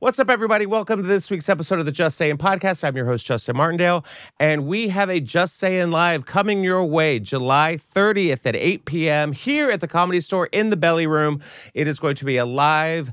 What's up, everybody? Welcome to this week's episode of the Just Saying podcast. I'm your host, Justin Martindale, and we have a Just Saying Live coming your way July 30th at 8 p.m. here at the Comedy Store in the Belly Room. It is going to be a live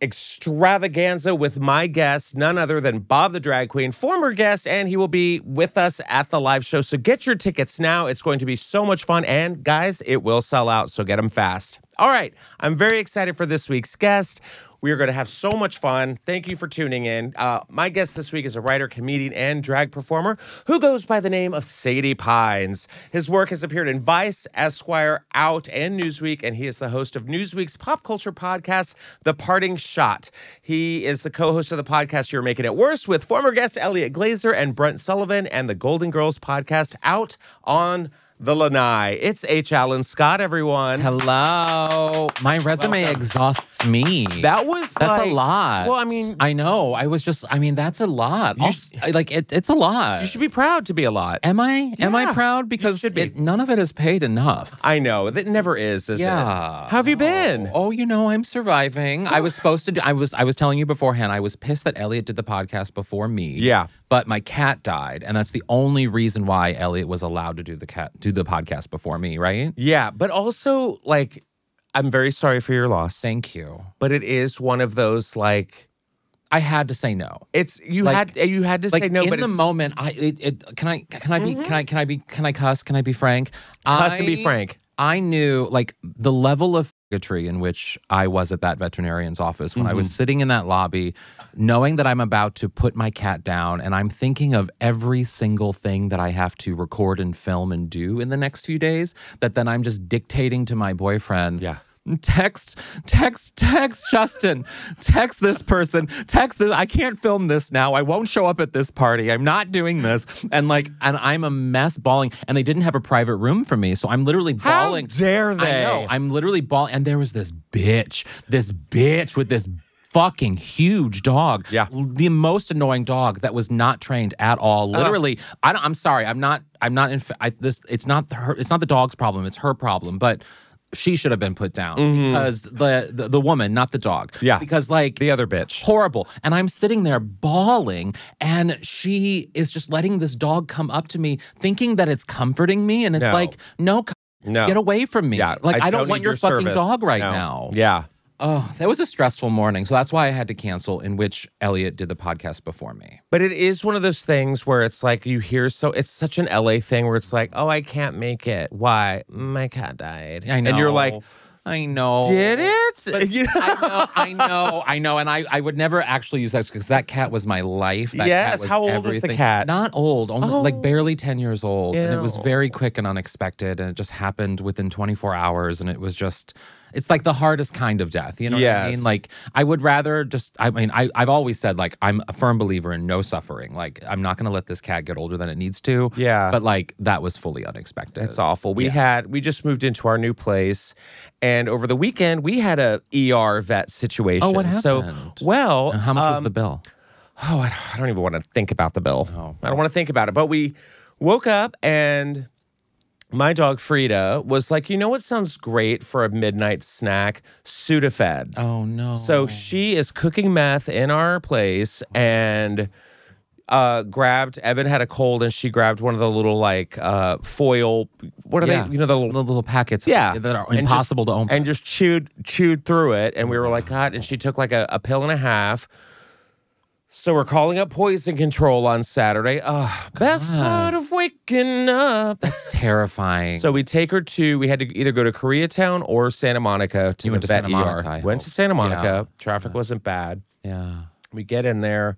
extravaganza with my guest, none other than Bob the Drag Queen, former guest, and he will be with us at the live show. So get your tickets now. It's going to be so much fun. And guys, it will sell out, so get them fast. All right, I'm very excited for this week's guest. We are going to have so much fun. Thank you for tuning in. Uh, my guest this week is a writer, comedian, and drag performer who goes by the name of Sadie Pines. His work has appeared in Vice, Esquire, Out, and Newsweek, and he is the host of Newsweek's pop culture podcast, The Parting Shot. He is the co host of the podcast You're Making It Worse with former guest Elliot Glazer and Brent Sullivan and the Golden Girls podcast Out on the Lanai. It's H. Alan Scott, everyone. Hello. My resume Welcome. exhausts me. That was that's like- a lot. Well, I mean, I know. I was just. I mean, that's a lot. You I'll- sh- like it, it's a lot. you should be proud to be a lot. Am I? Am Yeah, I proud? Because be. it, none of it is paid enough. I know that never is, is it? yeah. How have you been? Oh, oh you know, I'm surviving. I was supposed to. Do, I was. I was telling you beforehand. I was pissed that Elliot did the podcast before me. Yeah. But my cat died, and that's the only reason why Elliot was allowed to do the cat do the podcast before me. Right? Yeah, but also like I'm very sorry for your loss. Thank you. But it is one of those like I had to say no. it's you Like- had you had to like say no, But in but the it's, moment i it, it can i can i be mm-hmm. can i can i be can i cuss can i be frank Cuss I, and be frank. i knew like the level of bigotry in which i was at that veterinarian's office when i was Mm-hmm. sitting in that lobby knowing that i'm about to put my cat down and i'm thinking of every single thing that i have to record and film and do in the next few days that then i'm just dictating to my boyfriend Yeah. Text, text, text, Justin. Text this person. Text this. I can't film this now. I won't show up at this party. I'm not doing this. And like, and I'm a mess bawling. And they didn't have a private room for me. So I'm literally How bawling. dare they? I know. I'm literally bawling. And there was this bitch, this bitch with this fucking huge dog. Yeah. The most annoying dog that was not trained at all. Uh. Literally, I don't, I'm sorry. I'm not, I'm not in, I, this, it's not her, it's not the dog's problem. It's her problem. But she should have been put down because the, the the woman, not the dog. Mm-hmm. Yeah. Because like the other bitch. horrible. And I'm sitting there bawling, and she is just letting this dog come up to me, thinking that it's comforting me. And it's No. like, no, No. get away from me. Yeah. Like, I, don't, need want your, fucking dog right No. now. Yeah. Oh, that was a stressful morning. So that's why I had to cancel, in which Elliot did the podcast before me. But it is one of those things where it's like you hear so it's such an LA thing where it's like, oh, I can't make it. Why? My cat died. I know. And you're like, I know. did it? But You know? I know, I know, I know, and I, I would never actually use that because that cat was my life. That Yes, cat was how old was the everything. cat? Not old, only Oh. like barely ten years old, and it was very quick and unexpected, and it just happened within 24 hours, and it was just. It's like the hardest kind of death, you know what I mean? Like I would rather just I mean I I've always said like I'm a firm believer in no suffering. Like I'm not going to let this cat get older than it needs to. Yeah. But like that was fully unexpected. It's awful. We Yeah. had we just moved into our new place, and over the weekend we had a ER vet situation. Oh, what So happened? well, And how much was um, the bill? Oh, I don't, I don't even want to think about the bill. Oh. I don't want to think about it. But we woke up and my dog Frida was like, you know what sounds great for a midnight snack? Sudafed. Oh no. So she is cooking meth in our place and uh grabbed Evan had a cold and she grabbed one of the little like uh foil what are Yeah. they you know the little little, little packets Yeah. that are And just- impossible to open. and just chewed chewed through it and we were like god and she took like a, a pill and a half so we're calling up poison control on saturday oh best part of waking up That's terrifying. so we take her to we had to either go to koreatown or santa monica to You the went to vet Santa Monica, ER. I went to santa monica Yeah. traffic wasn't bad yeah. we get in there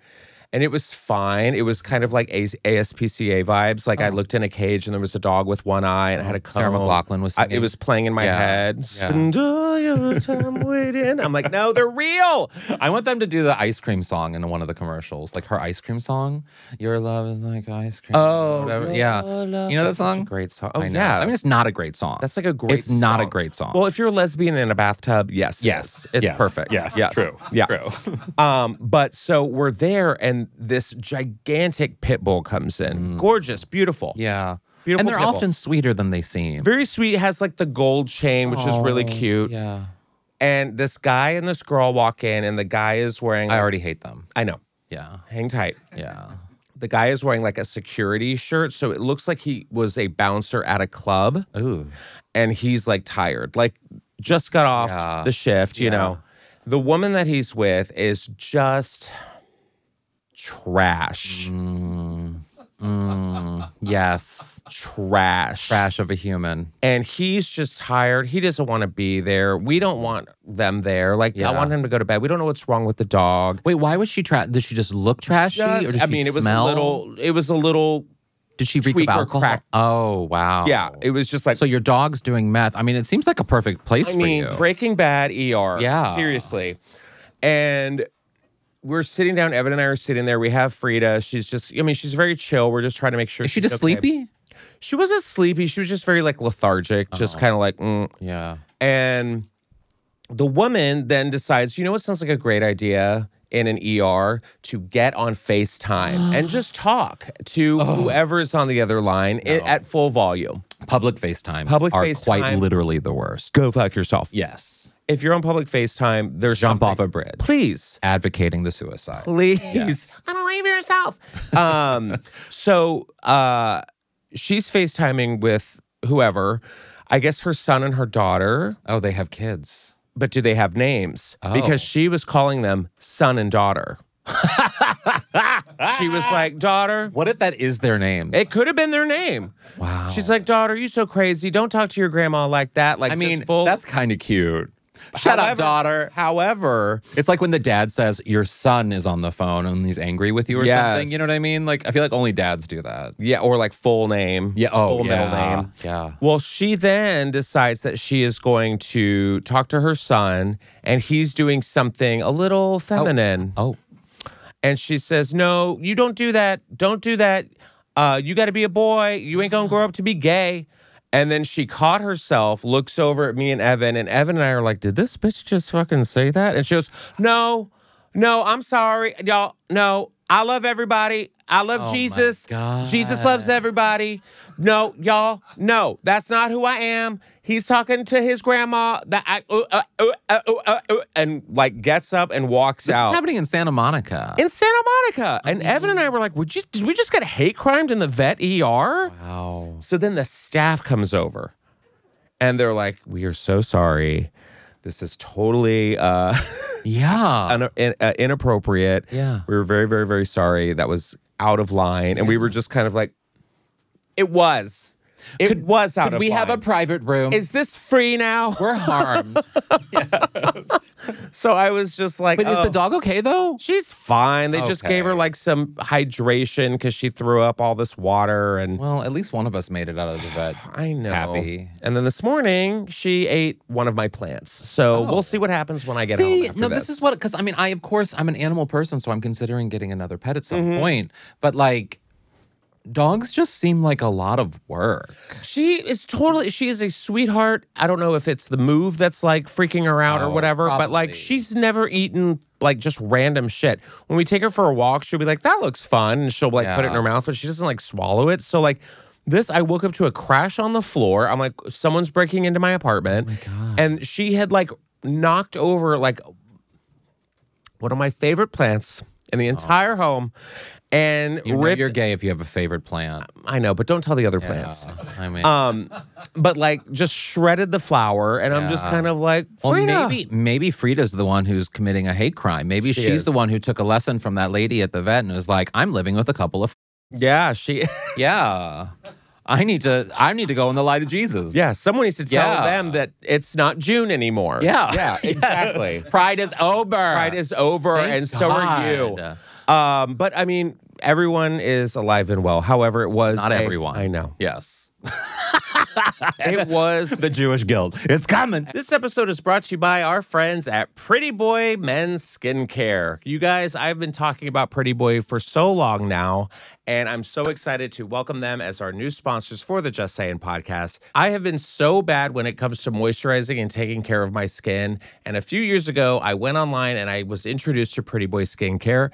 and it was fine. It was kind of like A- ASPCA vibes. Like I Oh. looked in a cage and there was a dog with one eye and I had a Sarah comb. McLachlan was I, it was playing in my Yeah, head. yeah. All your time waiting. I'm like, no, they're real. I want them to do the ice cream song in one of the commercials, like her ice cream song. Your love is like ice cream. Oh, whatever. yeah. You know that song? great song. Oh I yeah, I mean, it's not a great song. that's like a great. Song. It's not a great song. Well, if you're a lesbian in a bathtub, yes, Yes, it's yes, perfect. yes, yes, true, yeah. true. Um, but so we're there, and this gigantic pit bull comes in, mm. gorgeous, beautiful, yeah. beautiful. And they're pit bull. often sweeter than they seem. very sweet. Has like the gold chain, which is really Oh, cute. Yeah. And this guy and this girl walk in, and the guy is wearing. I already hate them. I know. Yeah. Hang tight. Yeah. The guy is wearing like a security shirt, so it looks like he was a bouncer at a club, Ooh. and he's like tired, like just got off Yeah. the shift. You Yeah. know, the woman that he's with is just trash, Mm. Mm. Yes. trash, Trash of a human. and he's just tired. He doesn't want to be there. We don't want them there. Like I want him to go to bed. We don't know what's wrong with the dog. Wait, why was she trash? Did she just look trashy? or Just- did I mean, it was smell? a little. It was a little. Did she reek of or alcohol? crack. Oh wow. Yeah, it was just like. So your dog's doing meth. I mean, it seems like a perfect place I for mean, you. Breaking Bad ER. Yeah. Seriously. And we're sitting down, Evan and I are sitting there. We have Frida. She's just, I mean, she's very chill. We're just trying to make sure Is she she's just okay. sleepy? She wasn't sleepy. She was just very like lethargic, just Oh. kind of like, mm. Yeah. and the woman then decides, you know what sounds like a great idea in an ER to get on FaceTime and just talk to whoever's on the other line No. at full volume. Public FaceTime. Public are FaceTime. quite literally the worst. Go fuck yourself. Yes. If you're on public FaceTime, there's Jump something- off a bridge. Please. Advocating the suicide. please Yes. i don't leave yourself um so uh she's facetiming with whoever i guess her son and her daughter Oh, they have kids. but do they have names Oh. because she was calling them son and daughter she was like daughter What if that is their name? it could have been their name wow. she's like daughter you so crazy don't talk to your grandma like that like I mean, full that's kind of cute. Shut up, daughter. however It's like when the dad says your son is on the phone and he's angry with you or something. You know what I mean? Like I feel like only dads do that. yeah or like full name Yeah. Oh, full yeah. middle name Yeah. Well, she then decides that she is going to talk to her son, and he's doing something a little feminine. Oh. And she says, No, you don't do that. Don't do that. Uh, you got to be a boy. You ain't going to grow up to be gay. And then she caught herself, looks over at me and Evan, and Evan and I are like, Did this bitch just fucking say that? And she goes, No, no, I'm sorry. Y'all, no, I love everybody. I love Oh Jesus. Jesus loves everybody. No, y'all, no, that's not who I am. He's talking to his grandma that uh, uh, uh, uh, uh, uh, and like gets up and walks This out is happening in Santa Monica. in Santa Monica. And Evan and I were like, "Would you? Did we just get hate crimed in the vet ER?" wow. So then the staff comes over, and they're like, "We are so sorry. This is totally uh, Yeah. un- in- uh, inappropriate. Yeah. We were very, very, very sorry. That was out of line." And we were just kind of like, "It was. It was out Could of we line. have a private room? Is this free now?" We're harmed. so I was just like, but is "Oh." the dog okay though? She's fine. They just gave her like some hydration because she threw up all this water and Well, at least one of us made it out of the vet. I know. happy. And then this morning she ate one of my plants. So Oh. we'll see what happens when I get See, home. After no, this. this is what because I mean, I of course I'm an animal person, so I'm considering getting another pet at some Mm-hmm. point. But like, dogs just seem like a lot of work. She is totally. She is a sweetheart. I don't know if it's the move that's like freaking her out or Oh, whatever, but like she's never eaten like just random shit. When we take her for a walk, she'll be like, "That looks fun," and she'll like put it in her mouth, but she doesn't like swallow it. So like. This, I woke up to a crash on the floor. I'm like, someone's breaking into my apartment. Oh God. And she had like knocked over like one of my favorite plants in the entire home and. You ripped. you're gay if you have a favorite plant. I know, but don't tell the other plants. Yeah, I mean, Um, but like just shredded the flower, and I'm just kind of like, well, maybe maybe Frida's the one who's committing a hate crime. Maybe She she's is. the one who took a lesson from that lady at the vet and was like, "I'm living with a couple of yeah, she, yeah." I need to. I need to go in the light of Jesus. yeah, someone needs to tell Yeah. them that it's not June anymore. Yeah. yeah, exactly. Pride is over. Pride is over, Thank and so are you. Um, but I mean, everyone is alive and well. However, it was Not a- everyone. I know Yes. it was the Jewish Guild. It's coming. This episode is brought to you by our friends at Pretty Boy Men's Skincare. You guys, I've been talking about Pretty Boy for so long now, and I'm so excited to welcome them as our new sponsors for the Just Saying podcast. I have been so bad when it comes to moisturizing and taking care of my skin. And a few years ago, I went online and I was introduced to Pretty Boy Skincare.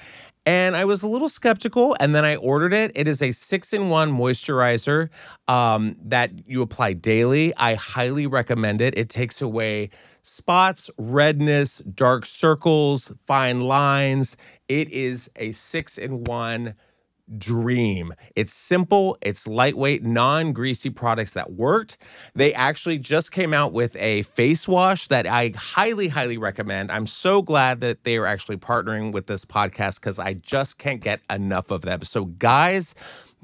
And I was a little skeptical, and then I ordered it. It is a six in one moisturizer um, that you apply daily. I highly recommend it. It takes away spots, redness, dark circles, fine lines. It is a six in one dream. It's simple, it's lightweight, non greasy products that worked. They actually just came out with a face wash that I highly, highly recommend. I'm so glad that they are actually partnering with this podcast because I just can't get enough of them. So, guys,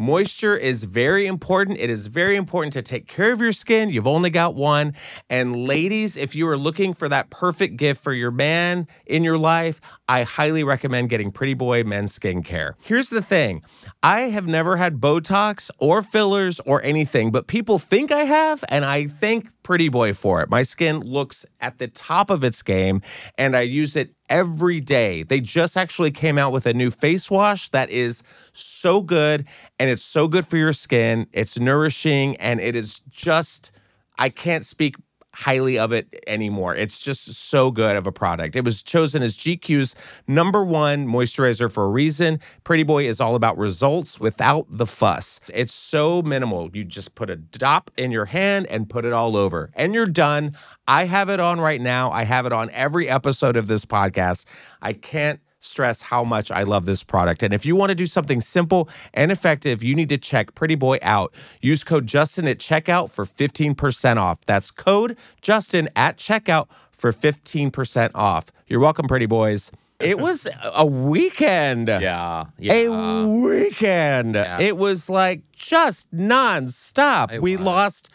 Moisture is very important. It is very important to take care of your skin. You've only got one. And ladies, if you are looking for that perfect gift for your man in your life, I highly recommend getting Pretty Boy Men's Skincare. Here's the thing I have never had Botox or fillers or anything, but people think I have, and I thank Pretty Boy for it. My skin looks at the top of its game, and I use it every day. They just actually came out with a new face wash that is so good and it's so good for your skin. It's nourishing and it is just, I can't speak highly of it anymore. It's just so good of a product. It was chosen as GQ's number one moisturizer for a reason. Pretty Boy is all about results without the fuss. It's so minimal. You just put a dot in your hand and put it all over, and you're done. I have it on right now. I have it on every episode of this podcast. I can't stress how much I love this product. And if you want to do something simple and effective, you need to check Pretty Boy out. Use code Justin at checkout for 15% off. That's code Justin at checkout for 15% off. You're welcome, Pretty Boys. It was a weekend. Yeah. yeah. A weekend. Yeah. It was like just nonstop. It we was. lost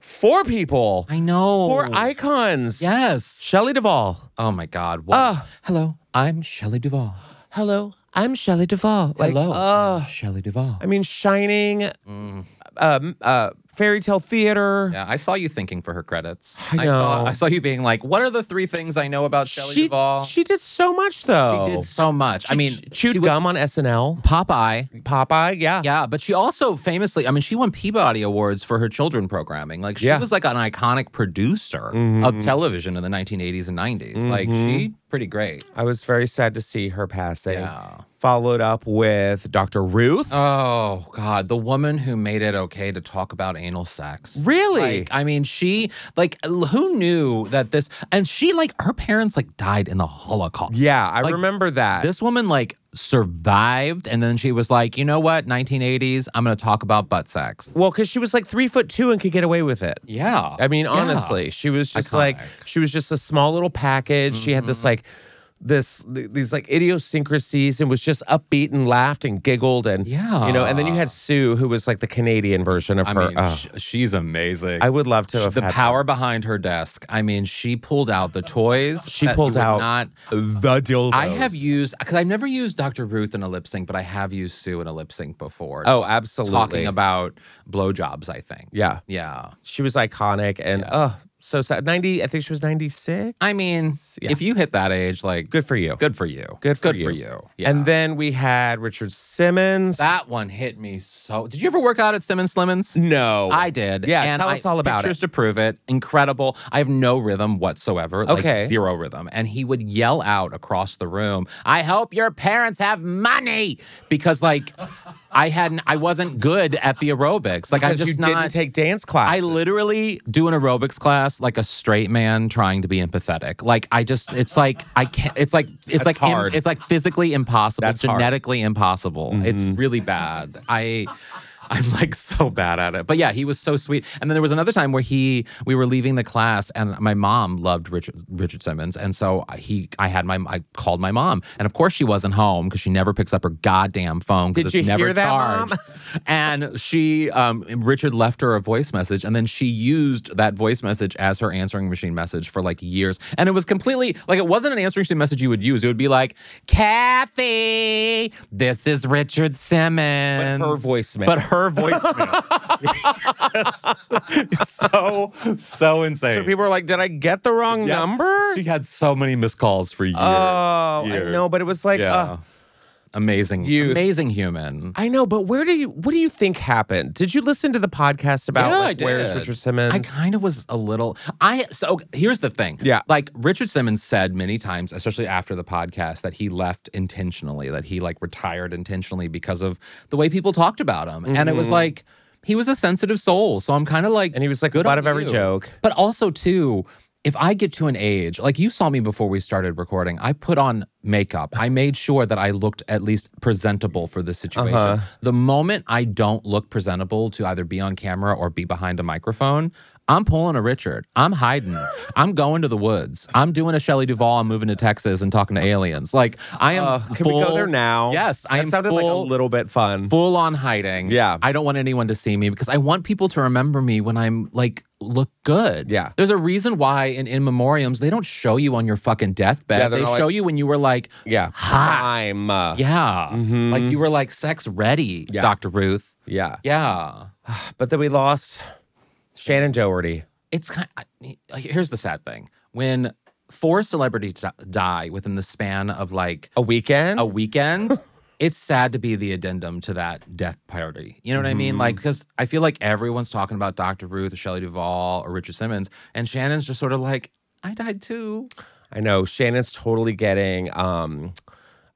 four people, I know. four icons. Yes. Shelley Duvall. Oh my God. What? Ah. Hello. I'm Shelley Duvall. Hello, I'm Shelley Duvall. Like, Hello. uh, I'm Shelley Duvall. I mean, Shining, Mm. um, uh, Faerie Tale Theatre. Yeah, I saw you thinking for her credits. I saw, know. I saw you being like, "What are the three things I know about Shelley she, Duvall?" she did so much though. She did so much. I mean, ch- chewed she was gum on SNL. Popeye. Popeye, yeah. Yeah, but she also famously, I mean, she won Peabody Awards for her children programming. Like, she Yeah. was like an iconic producer Mhm. of television in the 1980s and 90s. Like, Mhm. she pretty great. I was very sad to see her passing. Yeah. Followed up with Dr. Ruth. Oh God, the woman who made it okay to talk about anal sex. really? Like, I mean, she like who knew that this and she like her parents like died in the Holocaust. yeah, I like, remember that. This woman like survived and then she was like, you know what, 1980s, I'm gonna talk about butt sex. well, because she was like three foot two and could get away with it. Yeah. I mean, honestly, she was just like Iconic. she was just a small little package. She had this Mhm. like this these like idiosyncrasies and was just upbeat and laughed and giggled and Yeah. you know. And then you had Sue, who was like the Canadian version of I her. mean, Oh, sh- she's amazing. I would love to have the power behind her desk. I mean, she pulled out the toys. She pulled out not the dildo. I have used because I've never used Dr. Ruth in a lip sync, but I have used Sue in a lip sync before. Oh, absolutely. talking about blowjobs. I think. yeah, Yeah. she was iconic and Yeah. oh, so sad. Ninety, I think she was ninety six. I mean, Yeah. if you hit that age, like, good for you. good for you. Good for good you. for you. Yeah. And then we had Richard Simmons. that one hit me so. Did you ever work out at Simmons Slimmons? no, I did. Yeah, and tell I- us all about pictures it. to prove it. Incredible. I have no rhythm whatsoever. like Okay. zero rhythm. And he would yell out across the room, "I hope your parents have money," because like I hadn't, I wasn't good at the aerobics. Like I'm just you not. didn't take dance class. I literally do an aerobics class like a straight man trying to be empathetic. Like I just, it's like I can't. It's like it's That's like hard. it's like physically impossible, That's hard. genetically impossible. It's Mhm. really bad. I. I'm like so bad at it. But yeah, he was so sweet. And then there was another time where he we were leaving the class and my mom loved Richard Richard Simmons. And so he I had my I called my mom. And of course she wasn't home because she never picks up her goddamn phone because you it's never hear that, Mom? and she um Richard left her a voice message and then she used that voice message as her answering machine message for like years. And it was completely like it wasn't an answering machine message you would use. It would be like, Kathy, this is Richard Simmons. But her voicemail. But her voicemail. so, so insane. so people were like, "Did I get the wrong Yeah. number?" She had so many missed calls for years. Oh, I know, but it was like, yeah. uh, Amazing, Youth. amazing human. I know, but where do you what do you think happened? Did you listen to the podcast about Yeah, like, where's. Richard Simmons? I kind of was a little. I so here's the thing. Yeah. like Richard Simmons said many times, especially after the podcast, that he left intentionally, that he like retired intentionally because of the way people talked about him, and it was Mhm. like he was a sensitive soul. So I'm kind of like, and he was like Good butt of every you. joke. but also too. If I get to an age, like you saw me before we started recording, I put on makeup. I made sure that I looked at least presentable for this situation. Uh-huh. The moment I don't look presentable to either be on camera or be behind a microphone, I'm pulling a Richard. I'm hiding. I'm going to the woods. I'm doing a Shelley Duvall. I'm moving to Texas and talking to aliens. Like I am. Uh, can we go there now? Yes, I that am sounded like a little bit fun. Full on hiding. Yeah. I don't want anyone to see me because I want people to remember me when I'm like look good. Yeah. There's a reason why in in memoriams they don't show you on your fucking deathbed. Yeah, they show like- you when you were like, Yeah. I'm. Uh, yeah, Mhm. like you were like sex ready, Yeah. Dr. Ruth. yeah. Yeah. But then we lost Shannon Doherty. It's kind. here's the sad thing: when four celebrities die within the span of like A weekend. a weekend. It's sad to be the addendum to that death party. You know what I mean? Mhm. Like, because I feel like everyone's talking about Dr. Ruth or Shelley Duvall or Richard Simmons, and Shannon's just sort of like, I died too. I know Shannon's totally getting. Um,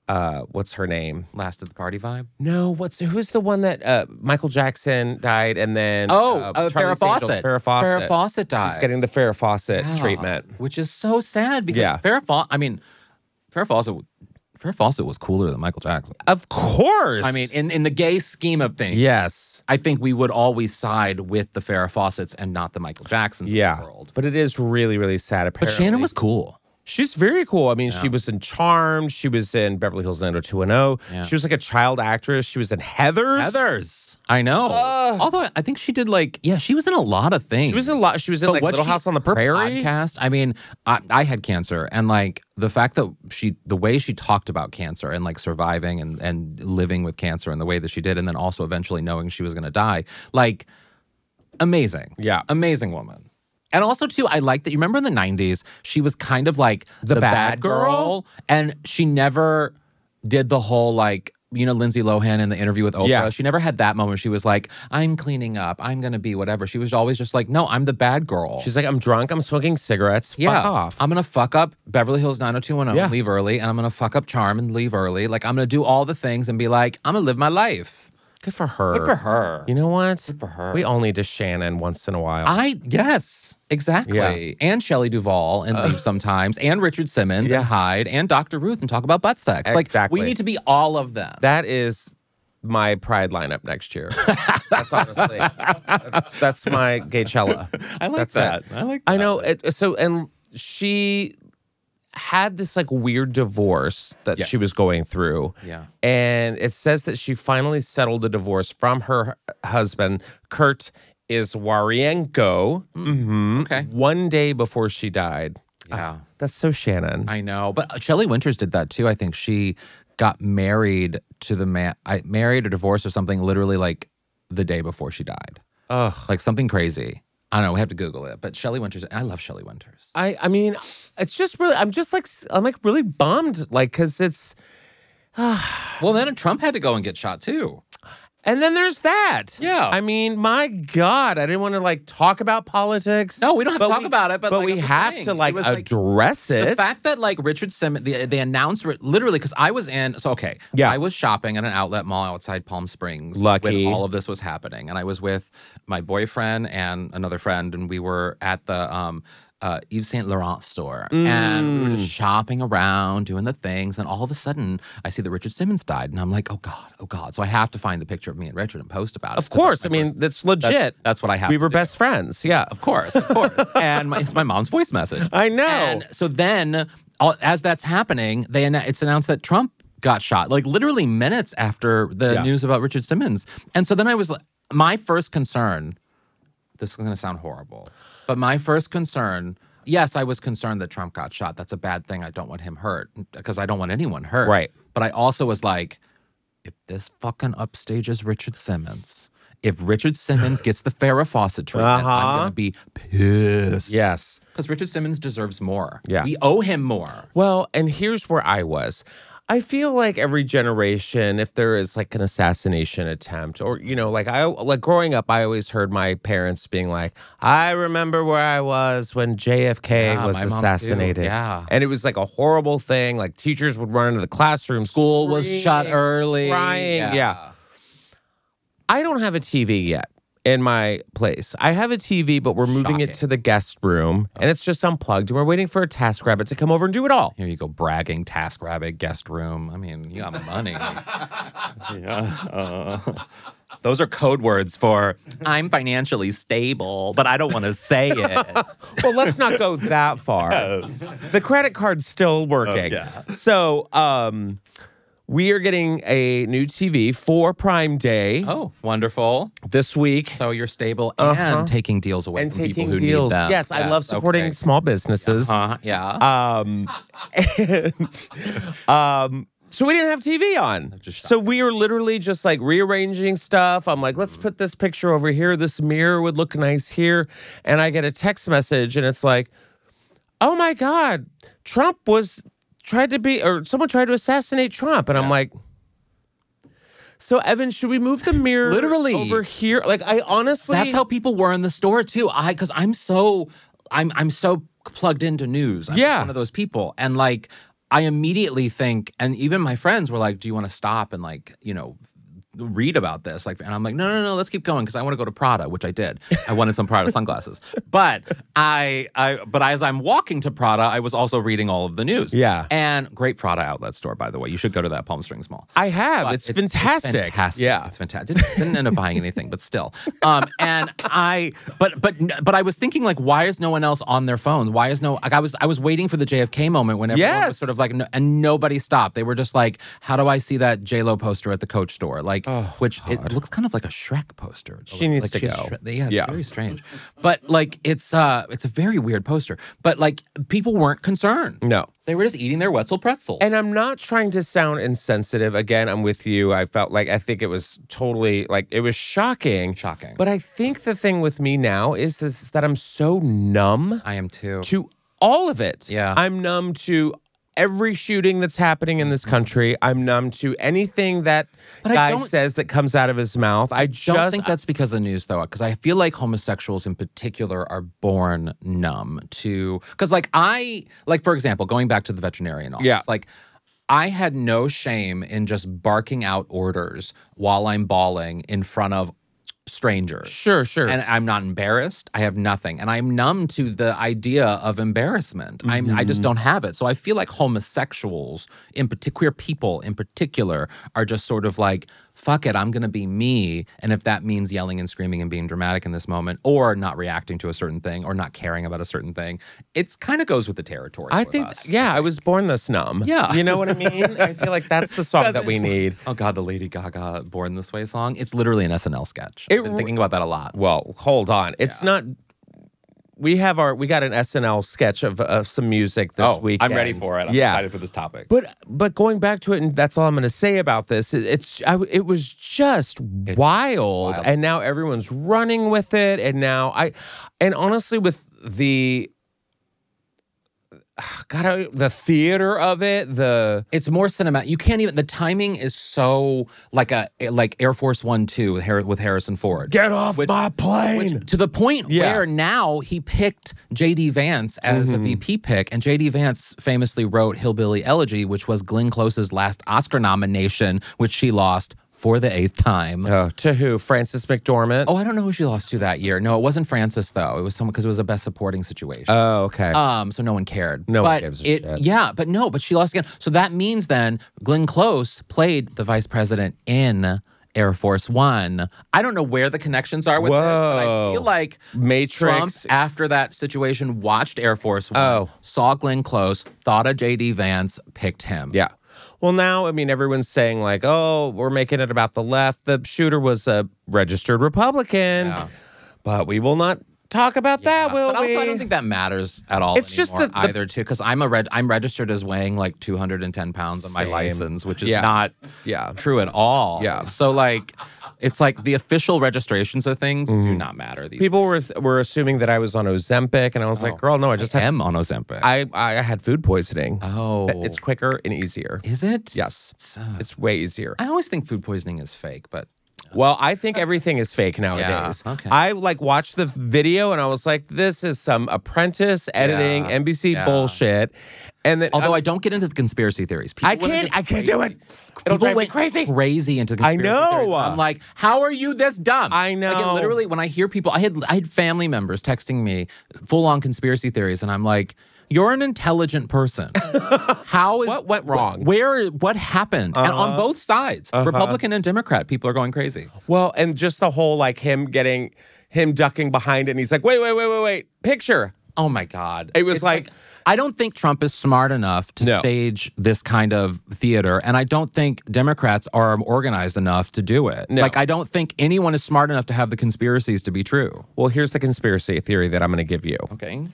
uh, what's her name? Last of the party vibe. No, what's who's the one that uh, Michael Jackson died and then Oh, uh, uh, Farrah Fawcett. Farrah Fawcett. Farrah Fawcett died. She's getting the Farrah Fawcett Yeah. treatment. which is so sad because Yeah. Farrah Fawcett. I mean, Farrah Fawcett. Farrah Fawcett was cooler than Michael Jackson. Of course. I mean, in, in the gay scheme of things, yes. I think we would always side with the Farrah Fawcett's and not the Michael Jacksons Yeah. of the world. But it is really, really sad. apparently. But Shannon was cool. She's very cool. I mean, she was in Charmed. She was in Beverly Hills 90210. Yeah. She was like a child actress. She was in Heather's. Heather's. I know. Ugh. Although I think she did like, yeah, she was in a lot of things. She was in a lot. She was in But like Little she- House on the Prairie. podcast. I mean, I, I had cancer, and like the fact that she, the way she talked about cancer and like surviving and and living with cancer, and the way that she did, and then also eventually knowing she was going to die, like amazing, Yeah. amazing woman. And also too, I like that. You remember in the '90s, she was kind of like The bad girl? and she never did the whole like. You know, Lindsay Lohan in the interview with Oprah, Yeah. she never had that moment. She was like, I'm cleaning up. I'm going to be whatever. She was always just like, no, I'm the bad girl. She's like, I'm drunk. I'm smoking cigarettes. Yeah. Fuck off. I'm gonna fuck up Beverly Hills 90210 Yeah. and leave early, and I'm gonna fuck up Charm and leave early. Like I'm gonna do all the things and be like, I'm gonna live my life. Good for her. Good for her. You know what? Good for her. We all need to Shannon once in a while. I yes, exactly. Yeah. And Shelley Duvall and leave sometimes, and Richard Simmons Yeah. and hide and Dr. Ruth and talk about butt sex. Exactly. Like we need to be all of them. that is my pride lineup next year. that's honestly, that's my gaychella. I like That's that. it. I like. That. I know. It, so, and she had this like weird divorce that Yes. she was going through. Yeah. And it says that she finally settled the divorce from her husband, Kurt Iswarienko, mhm, mm, mm-hmm. Okay. one day before she died. Ah, yeah. That's so Shannon. I know, but uh, Shelley Winters did that too. I think she got married to the man, I married or divorced or something, literally like the day before she died, Ugh. like something crazy. I don't know. We have to Google it. But Shelley Winters, I love Shelley Winters. I I mean, it's just really. I'm just like I'm like really bummed, like because it's. Well, then Trump had to go and get shot too. And then there's that. Yeah. I mean, my God, I didn't want to like talk about politics. No, we don't have to talk we- about it. But, like, we have saying, to it like like, address it. The fact that like Richard Simmons, they, they announced literally because I was in. So okay, Yeah. I was shopping at an outlet mall outside Palm Springs. Lucky. when all of this was happening, and I was with my boyfriend and another friend, and we were at the um. Uh, Yves Saint Laurent store, and we were just Mm. shopping around, doing the things, and all of a sudden, I see that Richard Simmons died, and I'm like, "Oh God, oh God!" So I have to find the picture of me and Richard and post about it. of course, I mean first- that's legit. that's, that's what I have. we were do. best friends. Yeah, of course, of course. and my, it's my mom's voice message. I know. And so then, all, as that's happening, they it's announced that Trump got shot, like literally minutes after the Yeah. news about Richard Simmons. And so then I was like, my first concern. This is going to sound horrible, but my first concern. Yes, I was concerned that Trump got shot. That's a bad thing. I don't want him hurt because I don't want anyone hurt. Right. But I also was like, if this fucking upstages Richard Simmons, if Richard Simmons gets the Farrah Fawcett treatment, I'm Uh-huh. gonna be pissed. yes. Because Richard Simmons deserves more. Yeah. We owe him more. Well, and here's where I was. I feel like every generation, if there is like an assassination attempt, or you know, like I like growing up, I always heard my parents being like, "I remember where I was when JFK Yeah, was my mom too. assassinated." Yeah. and it was like a horrible thing. Like teachers would run into the classroom, School was shut early. crying. Yeah. I don't have a TV yet in my place. I have a TV, but we're moving it to the guest room, and it's just unplugged, and we're waiting for a task rabbit to come over and do it all. Here you go, bragging, task rabbit, guest room. I mean, you got money. yeah. uh, those are code words for I'm financially stable, but I don't want to say it. well, let's not go that far. the credit card's still working. yeah. So, um, we are getting a new TV for Prime Day oh, wonderful. this week. So you're stable Uh-huh. and taking deals away And from people taking who deals. need them. Yes, I love supporting okay. small businesses. Uh, yeah. Um, and, um, so we didn't have TV on. So we were literally just like rearranging stuff. I'm like, let's put this picture over here. This mirror would look nice here. And I get a text message and it's like, oh my God, Trump was tried to be, or someone tried to assassinate Trump. And I'm like, so Evan, should we move the mirror Literally. over here? Like, I honestly, That's how people were in the store too. I because I'm so I'm I'm so plugged into news. I'm Yeah. one of those people, and like I immediately think, and even my friends were like, "Do you want to stop and like you know?" Read about this like and i'm like no no no let's keep going because i want to go to prada which i did i wanted some prada sunglasses but i i but as i'm walking to prada i was also reading all of the news Yeah. and great prada outlet store by the way you should go to that palm springs mall I have. but It's, fantastic. fantastic. Yeah. it's fantastic. Didn't, didn't end up buying anything, but still. Um, and I, but but but I was thinking like, why is no one else on their phones? Why is no? Like I was I was waiting for the JFK moment when everyone Yes. was sort of like, no, and nobody stopped. They were just like, how do I see that J Lo poster at the Coach store? Like, which it looks kind of like a Shrek poster. She needs like to go. Shre- yeah, it's Yeah. very strange. But like, it's uh, it's a very weird poster. But like, people weren't concerned. No. They were just eating their Wetzel pretzel. And I'm not trying to sound insensitive. Again, I'm with you. I felt like I think it was totally like it was shocking. Shocking. But I think the thing with me now is this is that I'm so numb I am too. to all of it. Yeah. I'm numb to every shooting that's happening in this mm-hmm. country. I'm numb to anything that But guy says that comes out of his mouth. I don't just think that's because of news though because i feel like homosexuals in particular are born numb to because like i like for example going back to the veterinarian office Yeah. like i had no shame in just barking out orders while i'm bawling in front of strangers sure, sure. and I'm not embarrassed. I have nothing, and I'm numb to the idea of embarrassment. I'm I Mm-hmm. just don't have it. So I feel like homosexuals, in particular, queer people in particular, are just sort of like, "Fuck it, I'm gonna be me," and if that means yelling and screaming and being dramatic in this moment, or not reacting to a certain thing, or not caring about a certain thing, it's kind of goes with the territory. I think, us. yeah, I was born this numb. Yeah. You know what I mean? I feel like that's the song that we need. Oh God, the Lady Gaga "Born This Way" song. It's literally an SNL sketch. It I've been thinking about that a lot. Well, hold on. It's Yeah. not. We have our. We got an SNL sketch of, of some music this week. Oh, I'm ready for it. I'm yeah. excited for this topic. But but going back to it, and that's all I'm going to say about this. It, it's I, it was just wild, wild. and now everyone's running with it, and now I, and honestly, with the. God, I- the theater of it, the It's more cinematic. You can't even. The timing is so like a like Air Force One two with, with Harrison Ford. get off Which- my plane. Which, to the point Yeah. where now he picked J.D. Vance as Mm-hmm. a VP pick, and J.D. Vance famously wrote "Hillbilly Elegy," which was Glenn Close's last Oscar nomination, which she lost for the eighth time. oh, to who? Frances McDormand. Oh, I don't know who she lost to that year. No, it wasn't Frances though. It was someone because it was a best supporting situation. Oh, okay. Um, so no one cared. No one gives a it, shit. Yeah, but no, but she lost again. So that means then Glenn Close played the vice president in Air Force One. I don't know where the connections are with this, but I feel like Trump, Matrix. after that situation, watched Air Force One, Oh. saw Glenn Close, thought of JD Vance, picked him. Yeah. Well, now, I mean, everyone's saying, like, oh, we're making it about the left. The shooter was a registered Republican, Yeah. but we will not talk about that, will but also, we? I don't think that matters at all. It's just that the- either too, because I'm a red. I'm registered as weighing like 210 pounds on my license, which is Yeah. not yeah. true at all. Yeah. So like, It's like the official registrations of things do not matter. These People were were assuming that I was on Ozempic, and I was like, Oh. "Girl, no, I just I had am on Ozempic. I I had food poisoning. oh, It's quicker and easier. is it? Yes. It's, uh, It's way easier. I always think food poisoning is fake, but Well, I think everything is fake nowadays. okay. I like watched the video and I was like, "This is some apprentice editing Yeah, NBC yeah. bullshit." And then although I'm- I don't get into the conspiracy theories. People I can't- I can't do it. It'll People drive me went crazy. Crazy into I conspiracy theories. know. I'm like, how are you this dumb? I know. it literally, when I hear people, I had I had family members texting me full on conspiracy theories, and I'm like. You're an intelligent person. How is What went wrong? Where what happened? And on Uh-huh. both sides, Uh-huh. Republican and Democrat, people are going crazy. well, and just the whole like him getting him ducking behind it, and he's like, "Wait, wait, wait, wait, wait, picture." Oh my God. It was It's like- I don't think Trump is smart enough to No. stage this kind of theater. And I don't think Democrats are organized enough to do it. No. Like, I don't think anyone is smart enough to have the conspiracies to be true. Well, here's the conspiracy theory that I'm going to give you. Okay.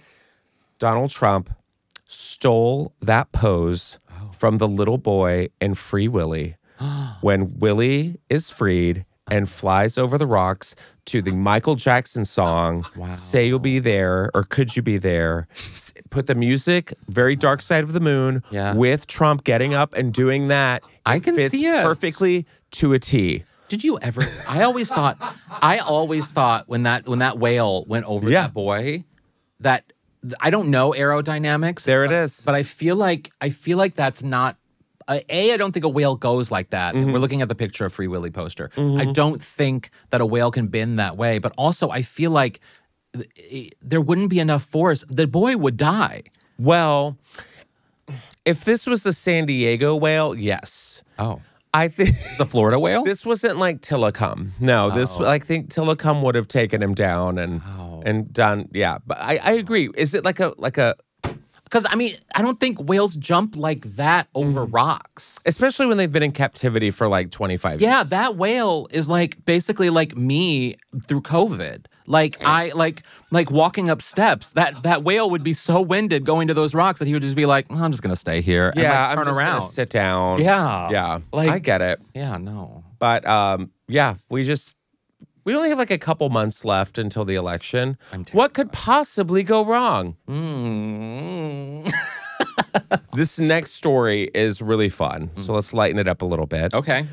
Donald Trump stole that pose Oh. from the little boy in Free Willy when Willy is freed and flies over the rocks to the Michael Jackson song Wow. Say You'll Be There or Could You Be There? Put the music, very dark side of the moon, Yeah. with Trump getting up and doing that. I It can fits see it. perfectly to a T. Did you ever? I always thought, I always thought when that when that whale went over Yeah. that boy, that I don't know aerodynamics. There it but- is. But I feel like I feel like that's not. Uh, a, I don't think a whale goes like that. Mm-hmm. And We're looking at the picture of Free Willy poster. I don't think that a whale can bend that way. But also, I feel like th- there wouldn't be enough force. The boy would die. Well, if this was the San Diego whale, yes. Oh, I think the Florida whale. this wasn't like Tillicum. No, this Oh. I think Tillicum would have taken him down and Oh. and done. Yeah, but I, I agree. Is it like a like a Because I mean, I don't think whales jump like that over Mm-hmm. rocks. especially when they've been in captivity for like twenty five? Yeah, that whale is like basically like me through COVID. Like I like like walking up steps. That that whale would be so winded going to those rocks that he would just be like, "Oh, I'm just gonna stay here. and, yeah. like, I'm just around. Gonna sit down. Yeah, yeah. Like- I get it, yeah, no. but um, yeah, we just we only have like a couple months left until the election. I'm What could possibly go wrong? Mm. This next story is really fun, so let's lighten it up a little bit. okay.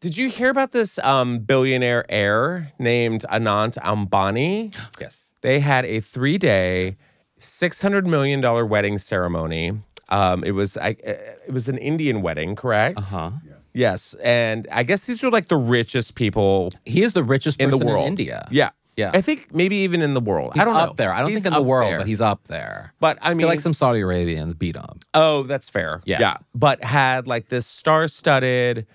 Did you hear about this um, billionaire heir named Anant Ambani? Yes. They had a three day, $600 million wedding ceremony. Um, it was I, uh, it was an Indian wedding, correct? Uh huh. Yes, and I guess these were like the richest people He is the richest in person the world. in India. Yeah, Yeah. I think maybe even in the world. He's I don't up know. there. I don't He's think in the world, there. but he's up there. But I I mean, feel like some Saudi Arabians beat him. Oh, that's fair. Yeah. Yeah. But had like this star studded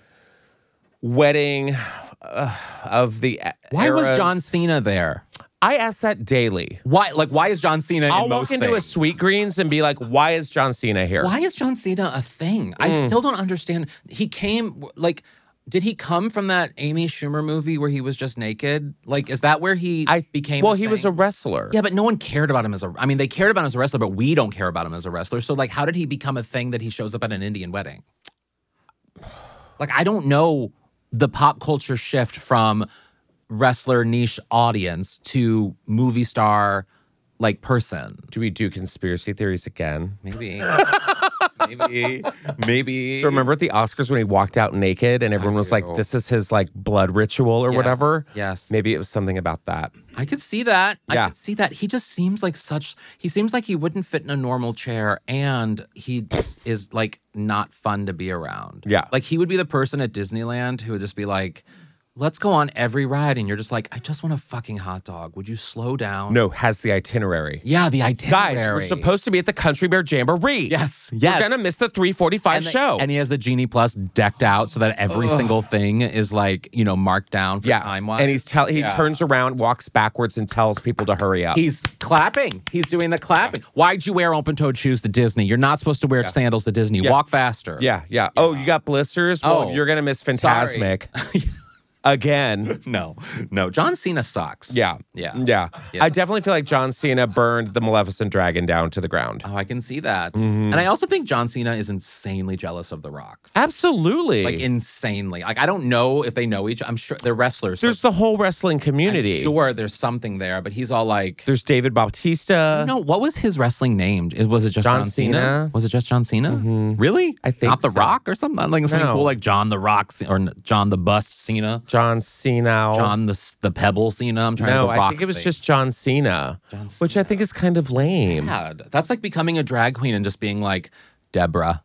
wedding uh, of the. Why was. John Cena there? I ask that daily. Why? Like, why is John Cena I'll in walk into a? Sweet Greens and be like, why is John Cena here? Why is John Cena a thing? I Mm. still don't understand. He came like, did he come from that Amy Schumer movie where he was just naked? Like, is that where he I became? Well, he was a wrestler. Yeah, but no one cared about him as a. I mean, they cared about him as a wrestler, but we don't care about him as a wrestler. So, like, how did he become a thing that he shows up at an Indian wedding? Like, I don't know the pop culture shift from wrestler niche audience to movie star like person. Do we do conspiracy theories again? Maybe. Maybe. Maybe. So remember at the Oscars when he walked out naked and everyone was like, this is his like blood ritual or Yes, whatever? Yes. Maybe it was something about that. I could see that. Yeah. I could see that. He just seems like such he seems like he wouldn't fit in a normal chair and he just is like not fun to be around. Yeah. Like he would be the person at Disneyland who would just be like, let's go on every ride. And you're just like, I just want a fucking hot dog. Would you slow down? No, has the itinerary. Yeah, the itinerary. Guys, we're supposed to be at the Country Bear Jamboree. Yes. Yes. We're gonna miss the 345 and the- show. And he has the Genie Plus decked out so that every single thing is like, you know, marked down for yeah. time wise. And he's tell he Yeah. turns around, walks backwards, and tells people to hurry up. He's clapping. He's doing the clapping. Why'd you wear open-toed shoes to Disney? You're not supposed to wear sandals to Disney. Yeah. Walk faster. yeah, yeah. Oh, you got blisters? Well, Oh, you're gonna miss Sorry. Again. No, no. John Cena sucks. Yeah. Yeah. Yeah. Yeah. I definitely feel like John Cena burned the Maleficent dragon down to the ground. Oh, I can see that. Mm-hmm. And I also think John Cena is insanely jealous of The Rock. Absolutely. Like insanely. Like I don't know if they know each. I'm sure they're wrestlers. so There's the whole wrestling I'm community. sure there's something there, but he's all like. There's David Bautista. no, what was his wrestling named? It- Was it just John John, Cena? Cena? Was it just John Cena? Mhm. Really? I think not The so. Rock or something. Like something No. cool like John the Rock or John the Bust Cena. John Cena. John the the Pebble Cena. I'm trying No, to. I think it was Rock just John Cena, John Cena, which I think is kind of lame. Sad. That's like becoming a drag queen and just being like Deborah.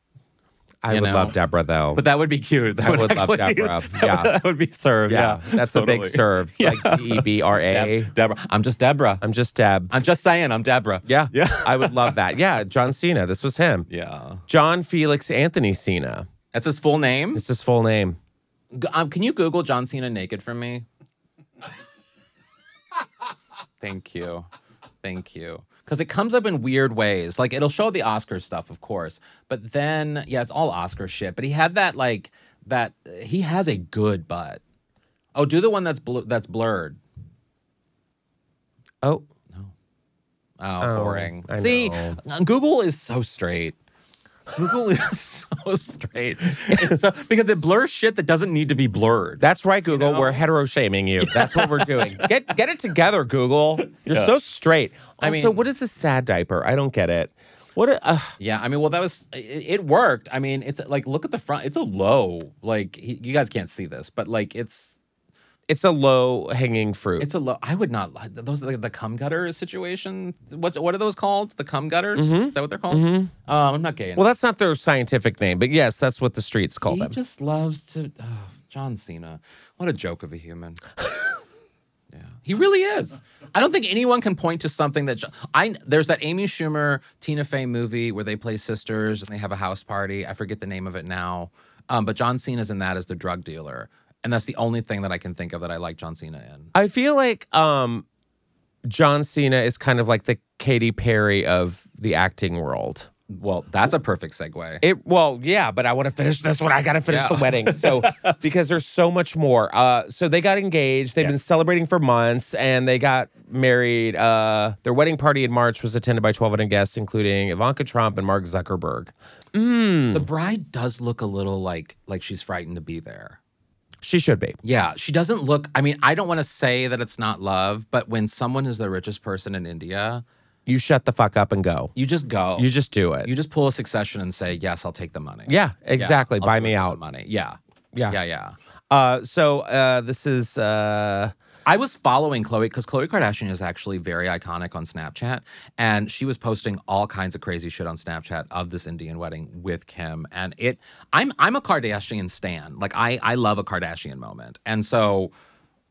I would know? love Deborah though. But that would be cute. That I would love actually- Deborah. that Yeah. would, that would be served. yeah, Yeah, that's a big serve. Yeah. Like D E B R A. Deb- Deborah. I'm just Deborah. I'm just Deb. I'm just saying. I'm Deborah. Yeah. Yeah. I would love that. Yeah, John Cena. This was him. Yeah. John Felix Anthony Cena. That's his full name. It's his full name. Um, can you Google John Cena naked for me? Thank you. Thank you. Because it comes up in weird ways. Like it'll show the Oscar stuff, of course. But then, yeah, it's all Oscar shit. But he had that, like, that, he has a good butt. Oh, do the one that's bl- that's blurred. Oh, Oh, Oh, boring. I See, know. Google is so straight. Google is so straight. So, because it blurs shit that doesn't need to be blurred. that's right, Google. know? We're hetero shaming you. That's what we're doing. Get get it together, Google. You're Yeah. so straight. I Also, mean- what is the sad diaper? I don't get it. What? A, uh, Yeah, I mean, well, that was it, it worked. I mean, it's like look at the front. It's a low. Like he, you guys can't see this, but like it's it's a low hanging fruit. it's a low. I would not like those like the cum gutter situation. What what are those called? The cum gutters? Mhm. Is that what they're called? Mhm. Um, I'm not gay. Well, that's not their scientific name, but yes, that's what the streets call he them. He just loves to. Oh, John Cena, what a joke of a human. yeah, he really is. I don't think anyone can point to something that I. There's that Amy Schumer Tina Fey movie where they play sisters and they have a house party. I forget the name of it now, um, but John Cena's in that as the drug dealer, and that's the only thing that I can think of that I like John Cena in. I feel like um, John Cena is kind of like the Katy Perry of the acting world. Well, that's a perfect segue. It well, yeah, but I want to finish this one. I got to finish Yeah. the wedding. So because there's so much more. Uh, so they got engaged. They've been Yes. celebrating celebrating for months, and they got married. Uh, their wedding party in March was attended by 1,200 guests, including Ivanka Trump and Mark Zuckerberg. Mm, The bride does look a little like like she's frightened to be there. She should be. Yeah, she doesn't look. I mean, I don't want to say that it's not love, but when someone is the richest person in India, You shut the fuck up and go. you just go. You just do it. you just pull a succession and say, "Yes, I'll take the money." yeah, Yeah, exactly. I'll Buy me it for the out. money. Yeah, Yeah. yeah, yeah. Uh, so uh, this is uh, I was following Khloé because Khloé Kardashian is actually very iconic on Snapchat, and she was posting all kinds of crazy shit on Snapchat of this Indian wedding with Kim. And it, I'm I'm a Kardashian stan. Like I I love a Kardashian moment, and so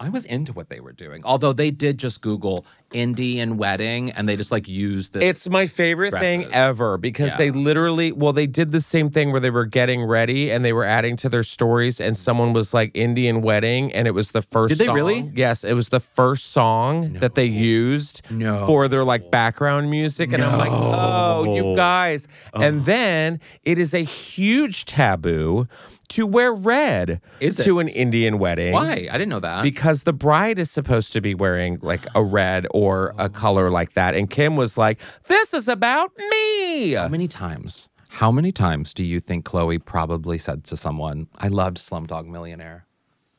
I was into what they were doing. Although they did just Google Indian wedding, and they just like used the It's my favorite thing ever because they literally, well, they did the same thing where they were getting ready and they were adding to their stories, and someone was like Indian wedding, and it was the first. Did they song. really? Yes, it was the first song that they used No. for their like background music, and I'm like, oh, you No. guys! And then it is a huge taboo to wear red Is to it? an Indian wedding. why I didn't know that. Because the bride is supposed to be wearing like a red or a color like that. And Kim was like, This is about me. How many times? How many times do you think Khloé probably said to someone, I loved Slumdog Millionaire?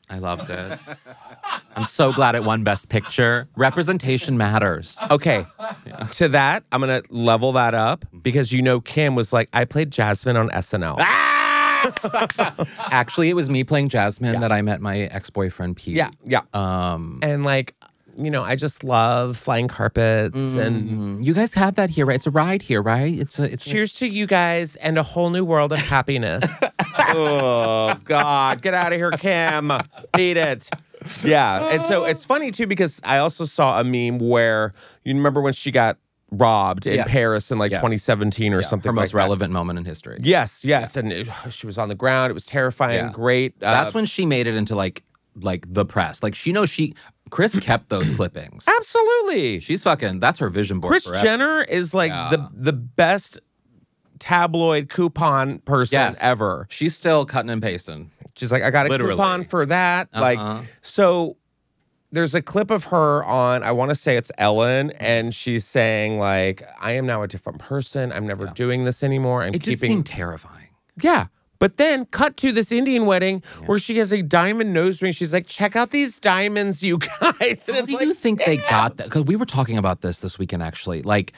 I loved it. I'm so glad it won Best Picture. Representation matters. Okay. To that, I'm going to level that up because you know, Kim was like, I played Jasmine on SNL. Ah! Actually, it was me playing Jasmine that I met my ex boyfriend Pete. Yeah. Yeah. Um, And like, you know, I just love flying carpets and mm, you guys have that here, right? It's a ride here, right? It's a. It's a- cheers to you guys and a whole new world of happiness. oh, God. Get out of here, Kim. Beat it. Yeah. And so it's funny too because I also saw a meme where you remember when she got robbed in Yes. Paris in like Yes. 2017 or yeah, something her like most that. relevant moment in history. Yes, yes. And it, she was on the ground. It was terrifying. Yeah. Great. Uh, That's when she made it into like like the press. Like she knows she Kris kept those clippings. absolutely. She's fucking. That's her vision board. Kris forever. Jenner is like Yeah. the the best tabloid coupon person Yes. ever. She's still cutting and pasting. She's like, I got a Literally. coupon for that. Uh-huh. Like, so there's a clip of her on, I want to say it's Ellen, mm-hmm. and she's saying, like, I am now a different person. I'm never doing this anymore. I'm It did keeping seem terrifying. Yeah. But then cut to this Indian wedding where she has a diamond nose ring. She's like, check out these diamonds, you guys. And How do like, you think they got that? Because we were talking about this this weekend, actually. Like,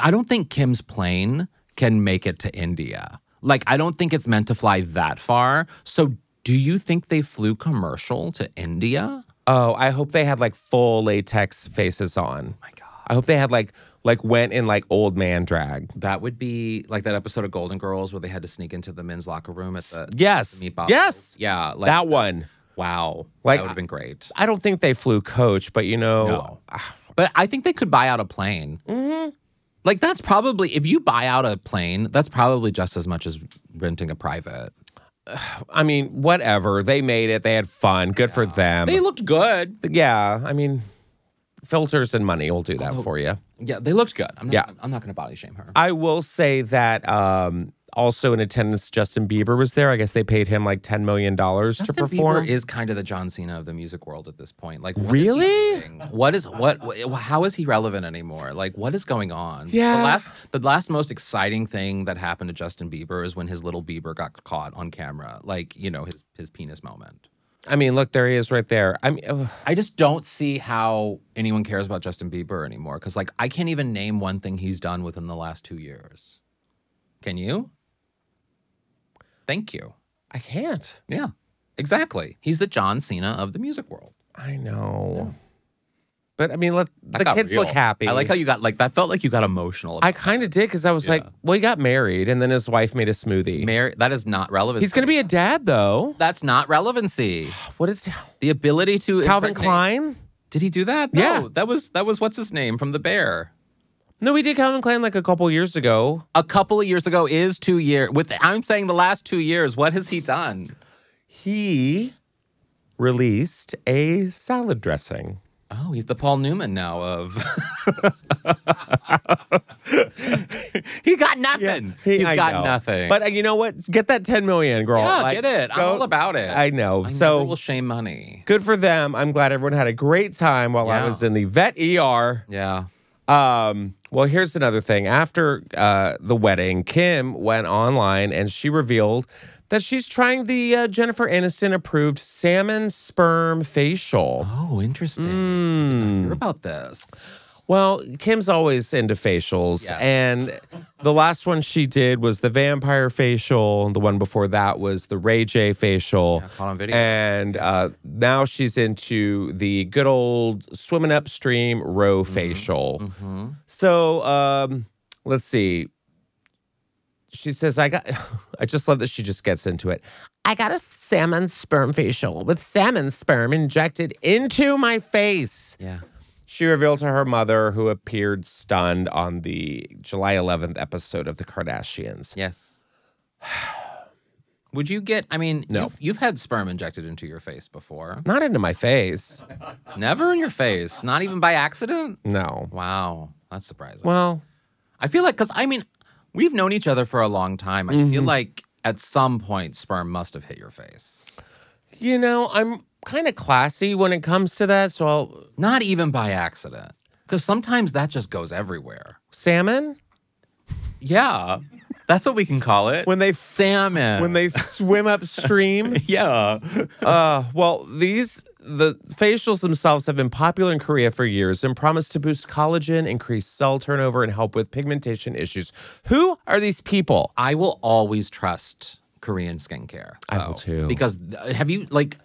I don't think Kim's plane can make it to India. Like, I don't think it's meant to fly that far. So, do you think they flew commercial to India? Oh, I hope they had like full latex faces on. Oh my God. I hope they had like, like went in like old man drag. That would be like that episode of Golden Girls where they had to sneak into the men's locker room at the Yes. the meatball. Yes. Yeah. Like, that one. Wow. Like, that would have been great. I don't think they flew coach, but you know, No. But I think they could buy out a plane. Mm-hmm. Like that's probably if you buy out a plane, that's probably just as much as renting a private. I mean, whatever. They made it. They had fun. Good for them. They looked good. yeah. I mean, filters and money will do that for you. Yeah, they looked good. I'm not, Yeah. I'm not going to body shame her. I will say that um, also in attendance, Justin Bieber was there. I guess they paid him like $10 million to Justin perform. Bieber is kind of the John Cena of the music world at this point. Like, what is Really? doing? What is what? wh- How is he relevant anymore? Like, what is going on? Yeah. The last, the last most exciting thing that happened to Justin Bieber is when his little Bieber got caught on camera. Like, you know, his his penis moment. I mean, look, there he is right there. I mean, ugh. I just don't see how anyone cares about Justin Bieber anymore. Because, like, I can't even name one thing he's done within the last two years. Can you? Thank you. I can't. Yeah, exactly. He's the John Cena of the music world. I know. But I mean, let That the kids look happy. I like how you got like that. Felt like you got emotional. I kind of did because I was like, well, he got married and then his wife made a smoothie. Mary, that is not relevant. He's going to be a dad, though. That's not relevancy. What is The ability to Calvin impregnate- Klein? Did he do that? No, Yeah. that was that was what's his name from the Bear. No, we did Calvin Klein like a couple years ago. A couple of years ago is two years. With I'm saying the last two years. What has he done? He released a salad dressing. Oh, he's the Paul Newman now of. he got nothing. He- He's I got know. nothing. But uh, you know what? Get that 10 million, girl. yeah, Like, get it. I'm go- all about it. I know. I so never will shame money. good for them. I'm glad everyone had a great time while I was in the vet ER. Yeah. Um, well, here's another thing. After uh, the wedding, Kim went online and she revealed that she's trying the uh, Jennifer Aniston approved salmon sperm facial. Oh, interesting. Mm. Hear about this? Well, Kim's always into facials. Yeah. And the last one she did was the vampire facial. And The one before that was the Ray J facial. Yeah, caught on video. And uh, now she's into the good old swimming upstream row facial. hmm So um, let's see. She says, I got, I just love that she just gets into it. I got a salmon sperm facial with salmon sperm injected into my face. Yeah. She revealed to her mother, who appeared stunned on the July 11th episode of The Kardashians. Yes. Would you get? I mean, No. you've, you've had sperm injected into your face before. Not into my face. Never in your face. Not even by accident. No. Wow, that's surprising. Well, I feel like because I mean, we've known each other for a long time. I feel Mhm. like at some point sperm must have hit your face. you know, I'm kind of classy when it comes to that. So I'll, Not even by accident. Because sometimes that just goes everywhere. salmon, Yeah, that's what we can call it. when they, salmon. when they swim upstream. yeah. Uh, well, these the facials themselves have been popular in Korea for years and promise to boost collagen, increase cell turnover, and help with pigmentation issues. Who are these people? I will always trust Korean skincare. I will too. Because have you like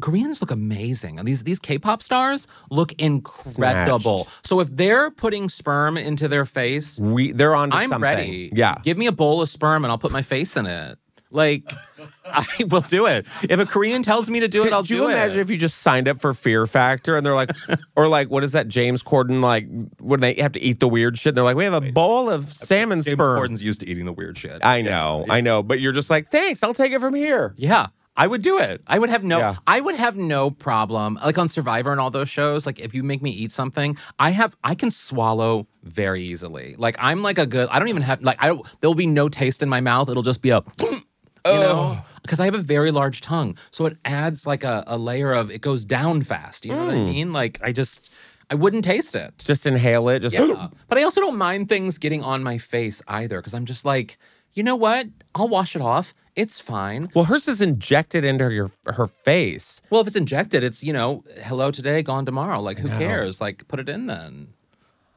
Koreans look amazing. And these these K-pop stars look incredible. So if they're putting sperm into their face, We they're on to I'm something. ready. Yeah. Give me a bowl of sperm and I'll put my face in it. Like I will do it. If a Korean tells me to do it, I'll do it. Could you do imagine if you just signed up for Fear Factor and they're like, or like, what is that James Corden like when they have to eat the weird shit? They're like, we have a bowl of salmon sperm. James Corden's used to eating the weird shit. I know, I know, but you're just like, thanks, I'll take it from here. Yeah. I would do it. I would have no Yeah. I would have no problem. Like on Survivor and all those shows, like if you make me eat something, I have I can swallow very easily. Like I'm like a good I don't even have like I don't there'll be no taste in my mouth. It'll just be a You know, oh. because I have a very large tongue, so it adds like a, a layer of it goes down fast. You know what I mm. mean? Like I just I wouldn't taste it. Just inhale it. Just Yeah. but I also don't mind things getting on my face either, because I'm just like, you know what? I'll wash it off. It's fine. Well, hers is injected into your her face. Well, if it's injected, it's you know, hello today, gone tomorrow. Like, who cares? Like, put it in then.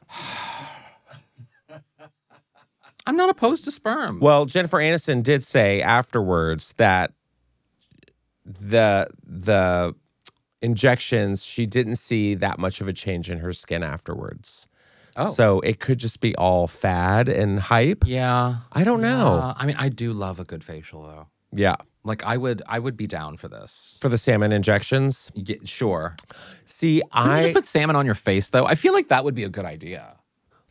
I'm not opposed to sperm. Well, Jennifer Aniston did say afterwards that the the injections she didn't see that much of a change in her skin afterwards. Oh. So it could just be all fad and hype. yeah. I don't know. I mean, I do love a good facial though. Yeah. Like, I would, I would be down for this. For the salmon injections. Yeah, sure. See, Can you I just put salmon on your face though? I feel like that would be a good idea.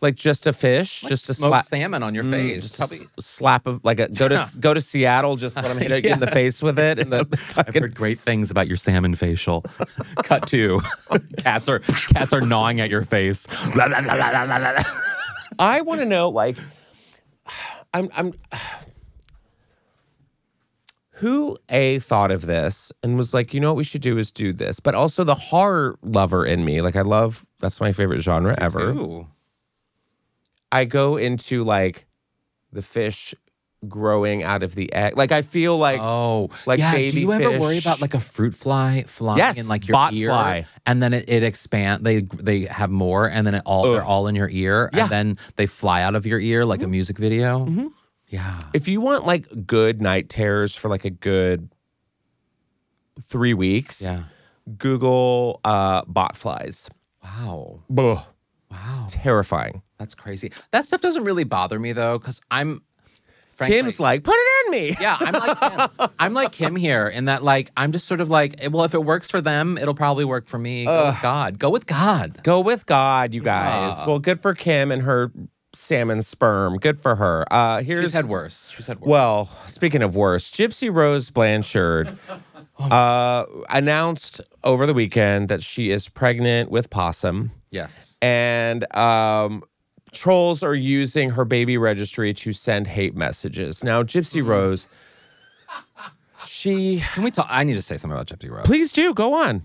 Like just a fish, Like just a slap salmon on your Mm, face. just a Probably- slap of like a go to go to Seattle, just let them hit it in the face with it, and the I've fucking heard great things about your salmon facial. Cut two. cats are cats are gnawing at your face. I want to know, like, I'm, I'm, who a thought of this and was like, you know what we should do is do this, but also the horror lover in me, like, I love that's my favorite genre ever. Ooh. I go into like the fish growing out of the egg, like I feel like oh, like yeah. do you ever worry about like a fruit fly flying Yes, in like your bot ear, fly. and then it, it expand. They they have more, and then it all they're all in your ear, Yeah. and then they fly out of your ear like a music video. Mhm. Yeah. if you want like good night terrors for like a good three weeks, Yeah. Google uh, bot flies. Wow. Ugh, Wow. terrifying. That's crazy. That stuff doesn't really bother me though, because I'm. Frankly, Kim's like, put it in me. Yeah, I'm like Kim. I'm like Kim here in that like I'm just sort of like, eh, well, if it works for them, it'll probably work for me. Go with God. Go with God. Go with God, you guys. Yeah. Well, good for Kim and her salmon sperm. Good for her. Uh here's She's had worse. She's had worse. Well, speaking of worse, Gypsy Rose Blanchard uh announced over the weekend that she is pregnant with Possum yes. and um trolls are using her baby registry to send hate messages. Now, Gypsy Rose she Can we talk? I need to say something about Gypsy Rose. please do go on.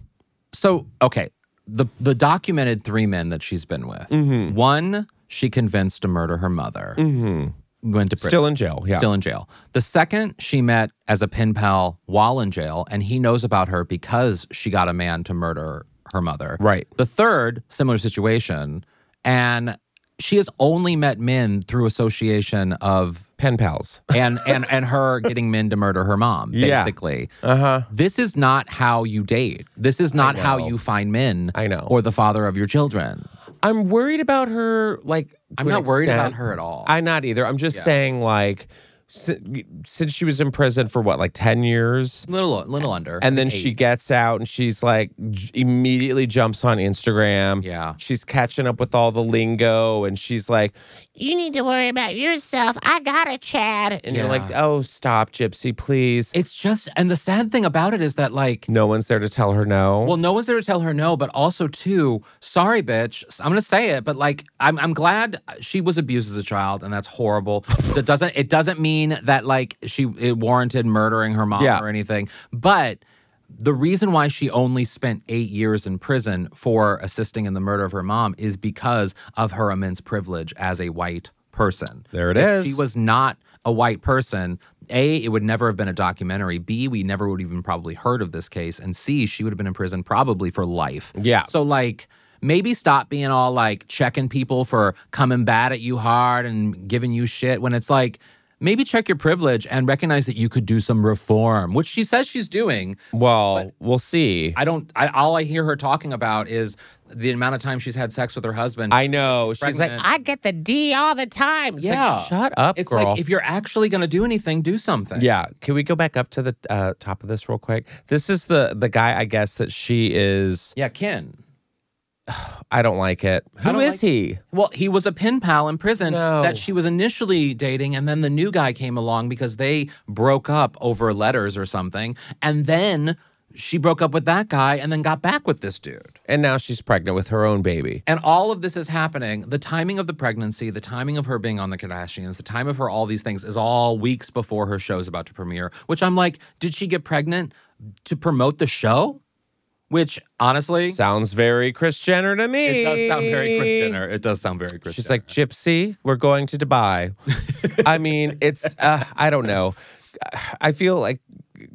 So, okay, the the documented three men that she's been with. Mhm. One, she convinced to murder her mother. Mhm. Went to prison. Still in jail. Yeah. Still in jail. The second she met as a pen pal while in jail, and he knows about her because she got a man to murder her mother. right. The third, similar situation, and she has only met men through association of Pen pals. and and and her getting men to murder her mom. Yeah. Basically, Uh-huh. this is not how you date. This is not how you find men I know. or the father of your children. I'm worried about her like I'm not worried about her at all. I'm not either. I'm just Yeah. saying, like, since she was in prison for what, like 10 years? little little under. And then Eight. she gets out and she's like, j- immediately jumps on Instagram. Yeah. She's catching up with all the lingo and she's like, You need to worry about yourself. I got a Chad. And you're like, Oh, stop, Gypsy, please. It's just and the sad thing about it is that like no one's there to tell her no. Well, no one's there to tell her no, but also too, sorry, bitch. I'm gonna say it, but like, I'm I'm glad uh, she was abused as a child, and that's horrible. That doesn't it doesn't mean that like she it warranted murdering her mom Yeah. or anything, but. The reason why she only spent eight years in prison for assisting in the murder of her mom is because of her immense privilege as a white person. there it If is. she was not a white person, A, it would never have been a documentary. B, we never would have even probably heard of this case. And C, she would have been in prison probably for life. Yeah. So, like, maybe stop being all like checking people for coming bad at you hard and giving you shit when it's like, maybe check your privilege and recognize that you could do some reform, which she says she's doing. Well, we'll see. I don't, I, all I hear her talking about is the amount of time she's had sex with her husband. I know. She's like, I get the D all the time. It's like, Yeah. Shut up, it's girl. like, if you're actually going to do anything, do something. Yeah, can we go back up to the uh, top of this real quick? This is the the guy I guess that she is. Yeah, Ken. I don't like it. Who is like- he? Well, he was a pen pal in prison No. that she was initially dating, and then the new guy came along because they broke up over letters or something. And then she broke up with that guy and then got back with this dude. And now she's pregnant with her own baby. And all of this is happening. The timing of the pregnancy, the timing of her being on the Kardashians, the time of her all these things is all weeks before her show's about to premiere. Which I'm like, did she get pregnant to promote the show? Which honestly, Sounds very Kris Jenner to me. it does sound very Kris Jenner. It does sound very Kris. She's Jenner. like, Gypsy, we're going to Dubai. I mean, it's, uh, I don't know. I feel like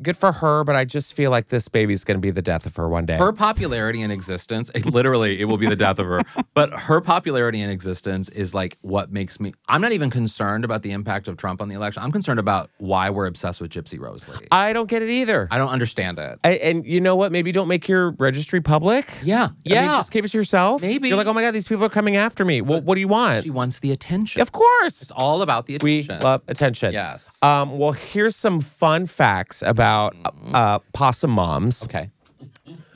good for her, but I just feel like this baby's going to be the death of her one day. her popularity and existence, literally, it will be the death of her but her popularity and existence is like what makes me i'm not even concerned about the impact of trump on the election i'm concerned about why we're obsessed with gypsy rose lee I don't get it either. i don't understand it I, and you know what? Maybe don't make your registry public. yeah I mean, yeah just keep it to yourself. Maybe. You're like, oh my God, these people are coming after me. Well, what do you want? she wants the attention Of course. it's all about the attention. We love attention. yes Um, well, here's some fun facts about uh, possum moms, okay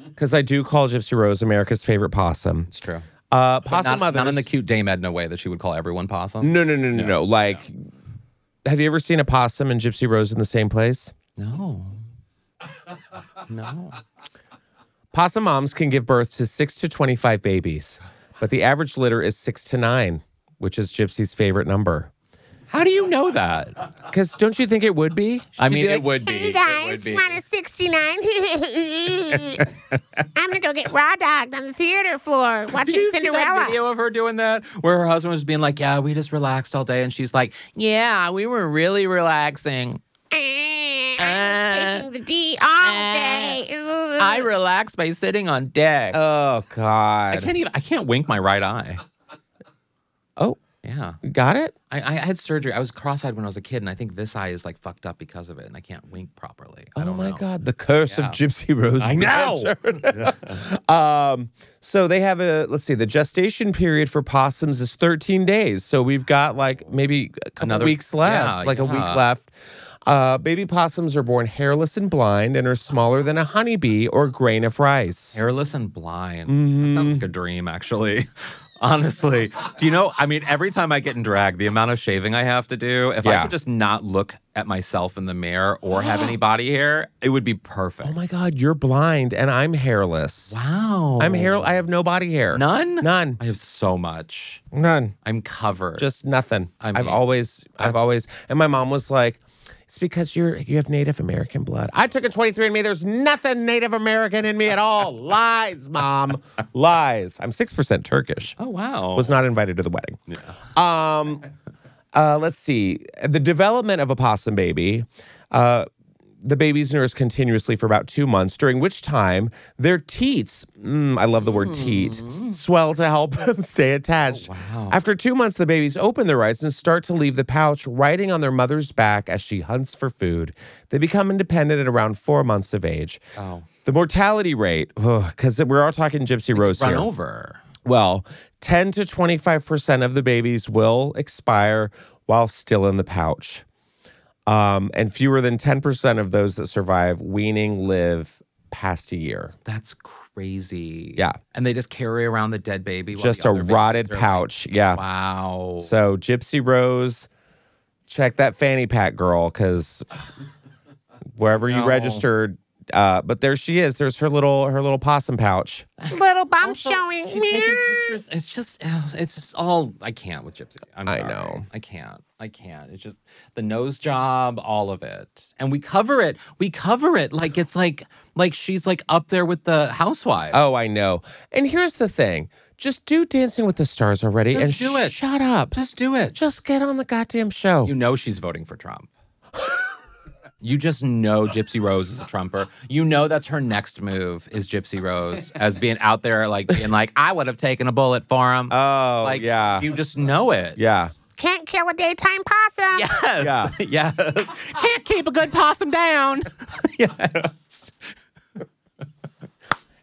because I do call Gypsy Rose America's favorite possum. it's true Uh, possum not, mothers. not in the cute Dame Edna way that she would call everyone possum. no, no, no, no, no. Like, have you ever seen a possum and Gypsy Rose in the same place? No. No. Possum moms can give birth to six to 25 babies, but the average litter is six to nine, which is Gypsy's favorite number. How do you know that? Because don't you think it would be? I She'd mean, be it would be. Hey guys, would be. want a 69? I'm gonna go get raw dogged on the theater floor Did watching you see that Cinderella. video of her doing that, where her husband was being like, "Yeah, we just relaxed all day," and she's like, "Yeah, we were really relaxing. I Uh, was taking the D all day. Ugh. I relaxed by sitting on deck. Oh, God! I can't even. I can't wink my right eye. Oh, Yeah, got it? I, I had surgery. I was cross-eyed when I was a kid, and I think this eye is like fucked up because of it, and I can't wink properly. I Oh my know. God, the curse Yeah. of Gypsy Rose. I know. Um, so they have a let's see, the gestation period for possums is 13 days. So we've got like maybe a couple Another- weeks left, yeah, like a week left. Uh, baby possums are born hairless and blind and are smaller than a honeybee or grain of rice. Hairless and blind. Mm-hmm. That sounds like a dream, actually. Honestly, do you know? I mean, every time I get in drag, the amount of shaving I have to do, if I could just not look at myself in the mirror or have any body hair, it would be perfect. Oh my God, you're blind and I'm hairless. wow. I'm hair. I have no body hair. None? None. I have so much. None. I'm covered. Just nothing. I I've mean, always, I've always, and my mom was like, "It's because you're you have Native American blood." I took a 23andMe. There's nothing Native American in me at all. Lies, mom. Lies. I'm six percent Turkish. oh wow. Was not invited to the wedding. Yeah. Um, uh, let's see. The development of a possum baby. Uh, the baby's nursed continuously for about two months, during which time their teats, mm, I love the word teat, swell to help them stay attached. wow. After two months, the babies open their eyes and start to leave the pouch, riding on their mother's back as she hunts for food. They become independent at around four months of age. oh. The mortality rate, because we're all talking Gypsy Rose Run here. over. Well, 10 to 25% of the babies will expire while still in the pouch. Um, and fewer than 10% of those that survive weaning live past a year. That's crazy. Yeah. And they just carry around the dead baby. while Just a rotted are like- pouch. yeah. wow. So, Gypsy Rose, check that fanny pack girl because wherever you registered, uh, but there she is. There's her little her little possum pouch. Little bum Also, showing. She's taking pictures. It's just, it's just all. I can't with Gypsy. I'm I sorry. know. I can't. I can't. It's just the nose job, all of it, and we cover it. We cover it like it's like like she's like up there with the housewife. Oh, I know. And here's the thing: just do Dancing with the Stars already Just and do it. Shut up. just do it. Just get on the goddamn show. You know she's voting for Trump. You just know Gypsy Rose is a Trumper. You know that's her next move is Gypsy Rose as being out there like being like, I would have taken a bullet for him. oh, like yeah, you just know it. yeah, Can't kill a daytime possum. Yes. Yeah. yes. Can't keep a good possum down. yes.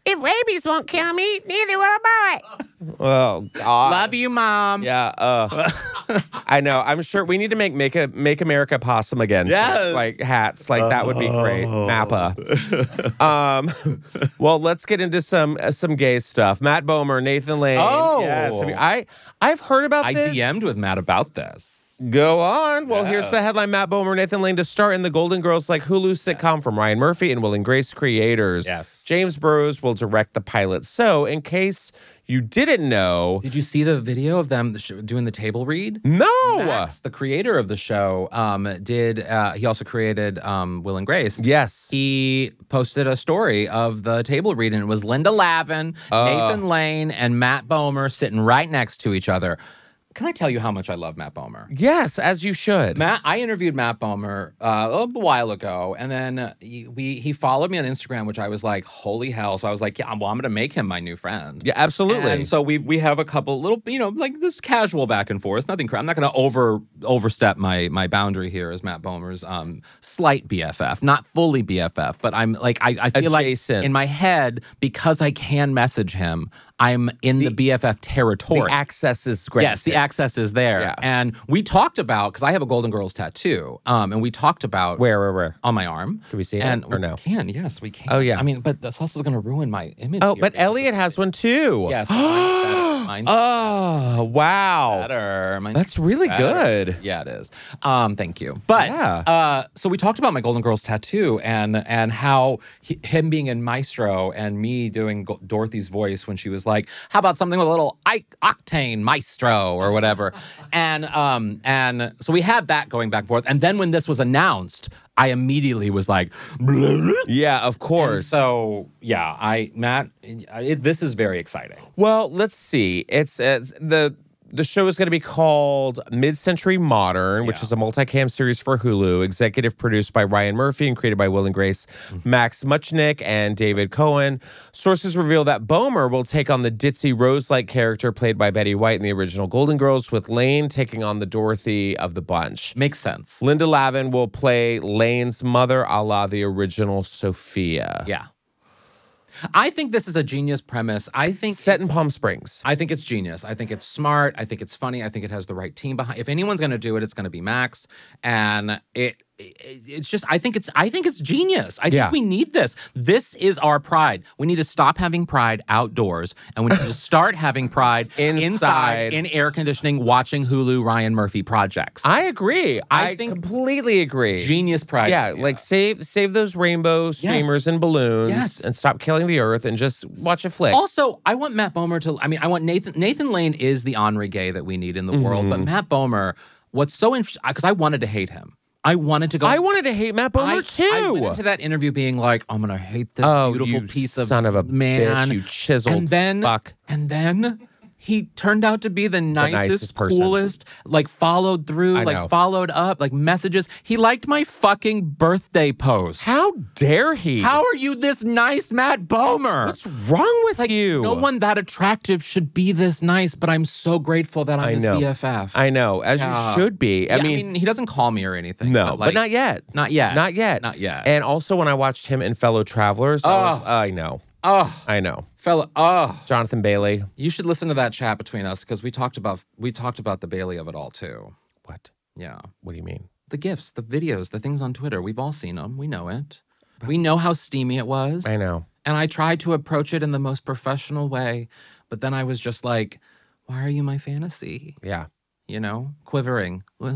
If rabies won't kill me, neither will a boy. Oh God. Love you, mom. Yeah. Uh, I know. I'm sure we need to make make a make America possum again. Yes. Like hats. Like that would be great. Mappa. um. Well, let's get into some uh, some gay stuff. Matt Bomer, Nathan Lane. Oh. Yes. Have you- I I've heard about I this. DM'd with Matt about this. Go on. Well, here's the headline Matt Bomer, Nathan Lane to star in the Golden Girls like Hulu sitcom from Ryan Murphy and Will and Grace creators. Yes. James Burrows will direct the pilot. So, in case you didn't know, Did you see the video of them doing the table read? no. Max, the creator of the show, um, did. Uh, he also created um, Will and Grace. Yes. He posted a story of the table read, and it was Linda Lavin, Uh. Nathan Lane, and Matt Bomer sitting right next to each other. Can I tell you how much I love Matt Bomer? Yes, as you should. Matt, I interviewed Matt Bomer uh, a while ago, and then he, we he followed me on Instagram, which I was like, "Holy hell!" So I was like, "Yeah, well, I'm gonna make him my new friend." yeah, absolutely. And so we we have a couple little, you know, like this casual back and forth. Nothing. I'm not going to over overstep my my boundary here as Matt Bomer's um slight BFF, not fully BFF, but I'm like I, I feel Adjacent. like in my head because I can message him, I'm in the, BFF territory. the access is great. Yes, the access is there. Yeah. And we talked about because I have a Golden Girls tattoo. Um, and we talked about Where, where, where? on my arm. Can we see it or no? We can, yes, we can. Oh, yeah. I mean, but that's also going to ruin my image. Oh, here, but. Elliot has one too. Yes, mine's Oh, wow. better. Mine's That's really better. good. Yeah, it is. Um, thank you. But Yeah. uh, so we talked about my Golden Girls tattoo and and how he, him being in Maestro and me doing Go- Dorothy's voice when she was like, "How about something with a little octane Maestro or whatever," and um and so we had that going back and forth. And then when this was announced, I immediately was like, Yeah, of and course. so yeah, I Matt, it, this is very exciting. Well, let's see. It's, it's the the show is going to be called Mid Century Modern, which Yeah. is a multicam series for Hulu, executive produced by Ryan Murphy and created by Will and Grace, Mm-hmm. Max Mutchnick, and David Kohan. Sources reveal that Bomer will take on the ditzy Rose-like character played by Betty White in the original Golden Girls, with Lane taking on the Dorothy of the bunch. Makes sense. Linda Lavin will play Lane's mother, a la the original Sophia. Yeah. I think this is a genius premise. I think Set in Palm Springs. I think it's genius. I think it's smart. I think it's funny. I think it has the right team behind. If anyone's going to do it, it's going to be Max. And it, it it's just I think it's I think it's genius. I Yeah. think we need this. This is our pride. We need to stop having pride outdoors and we need to start having pride Inside. in air conditioning watching Hulu Ryan Murphy projects. I agree. I, I think- completely agree. genius pride. yeah, like save save those rainbow streamers and balloons Yes. and stop killing the earth and just watch a flick. Also, I want Matt Bomer to. I mean, I want Nathan. Nathan Lane is the Henri Gay that we need in the world, Mm-hmm. but Matt Bomer. What's so interesting? Because I wanted to hate him. I wanted to go. I wanted to hate Matt Bomer I, too. I went into that interview being like, I'm gonna hate this oh, beautiful piece of son of a man. bitch, you chiseled and then, fuck. and then he turned out to be the nicest, nicest person. coolest. Like followed through, I like know. followed up, like messages. He liked my fucking birthday post. How dare he? How are you this nice, Matt Bomer? What's wrong with like, you? No one that attractive should be this nice, but I'm so grateful that I'm I his know. BFF. I know, as Yeah. you should be. I, Yeah, mean, he doesn't call me or anything. no, but, like, not yet. not yet. Not yet. Not yet. And also, when I watched him in Fellow Travelers, I, was, Oh. I know, oh, I know. Fella. Oh, Jonathan Bailey. you should listen to that chat between us because we talked about we talked about the Bailey of it all too. What? Yeah, What do you mean? the gifts, the videos, the things on Twitter. We've all seen them. We know it. We know how steamy it was. I know. And I tried to approach it in the most professional way, but then I was just like, "Why are you my fantasy?" Yeah. You know, quivering. oh,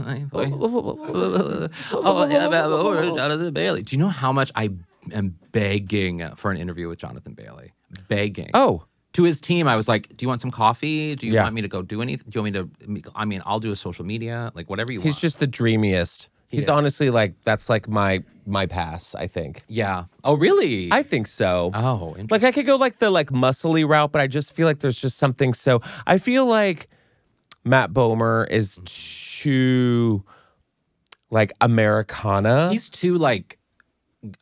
yeah, Jonathan Bailey. Do you know how much I am begging for an interview with Jonathan Bailey? Begging. Oh, To his team, I was like, "Do you want some coffee? Do you Yeah. want me to go do anything? Do you want me to? I mean, I'll do a social media, like whatever you he's want." He's just the dreamiest. He's is. honestly like that's like my my pass. I think. yeah. Oh, really? I think so. oh, interesting. Like I could go like the like muscly route, but I just feel like there's just something so. I feel like Matt Bomer is too like Americana. he's too like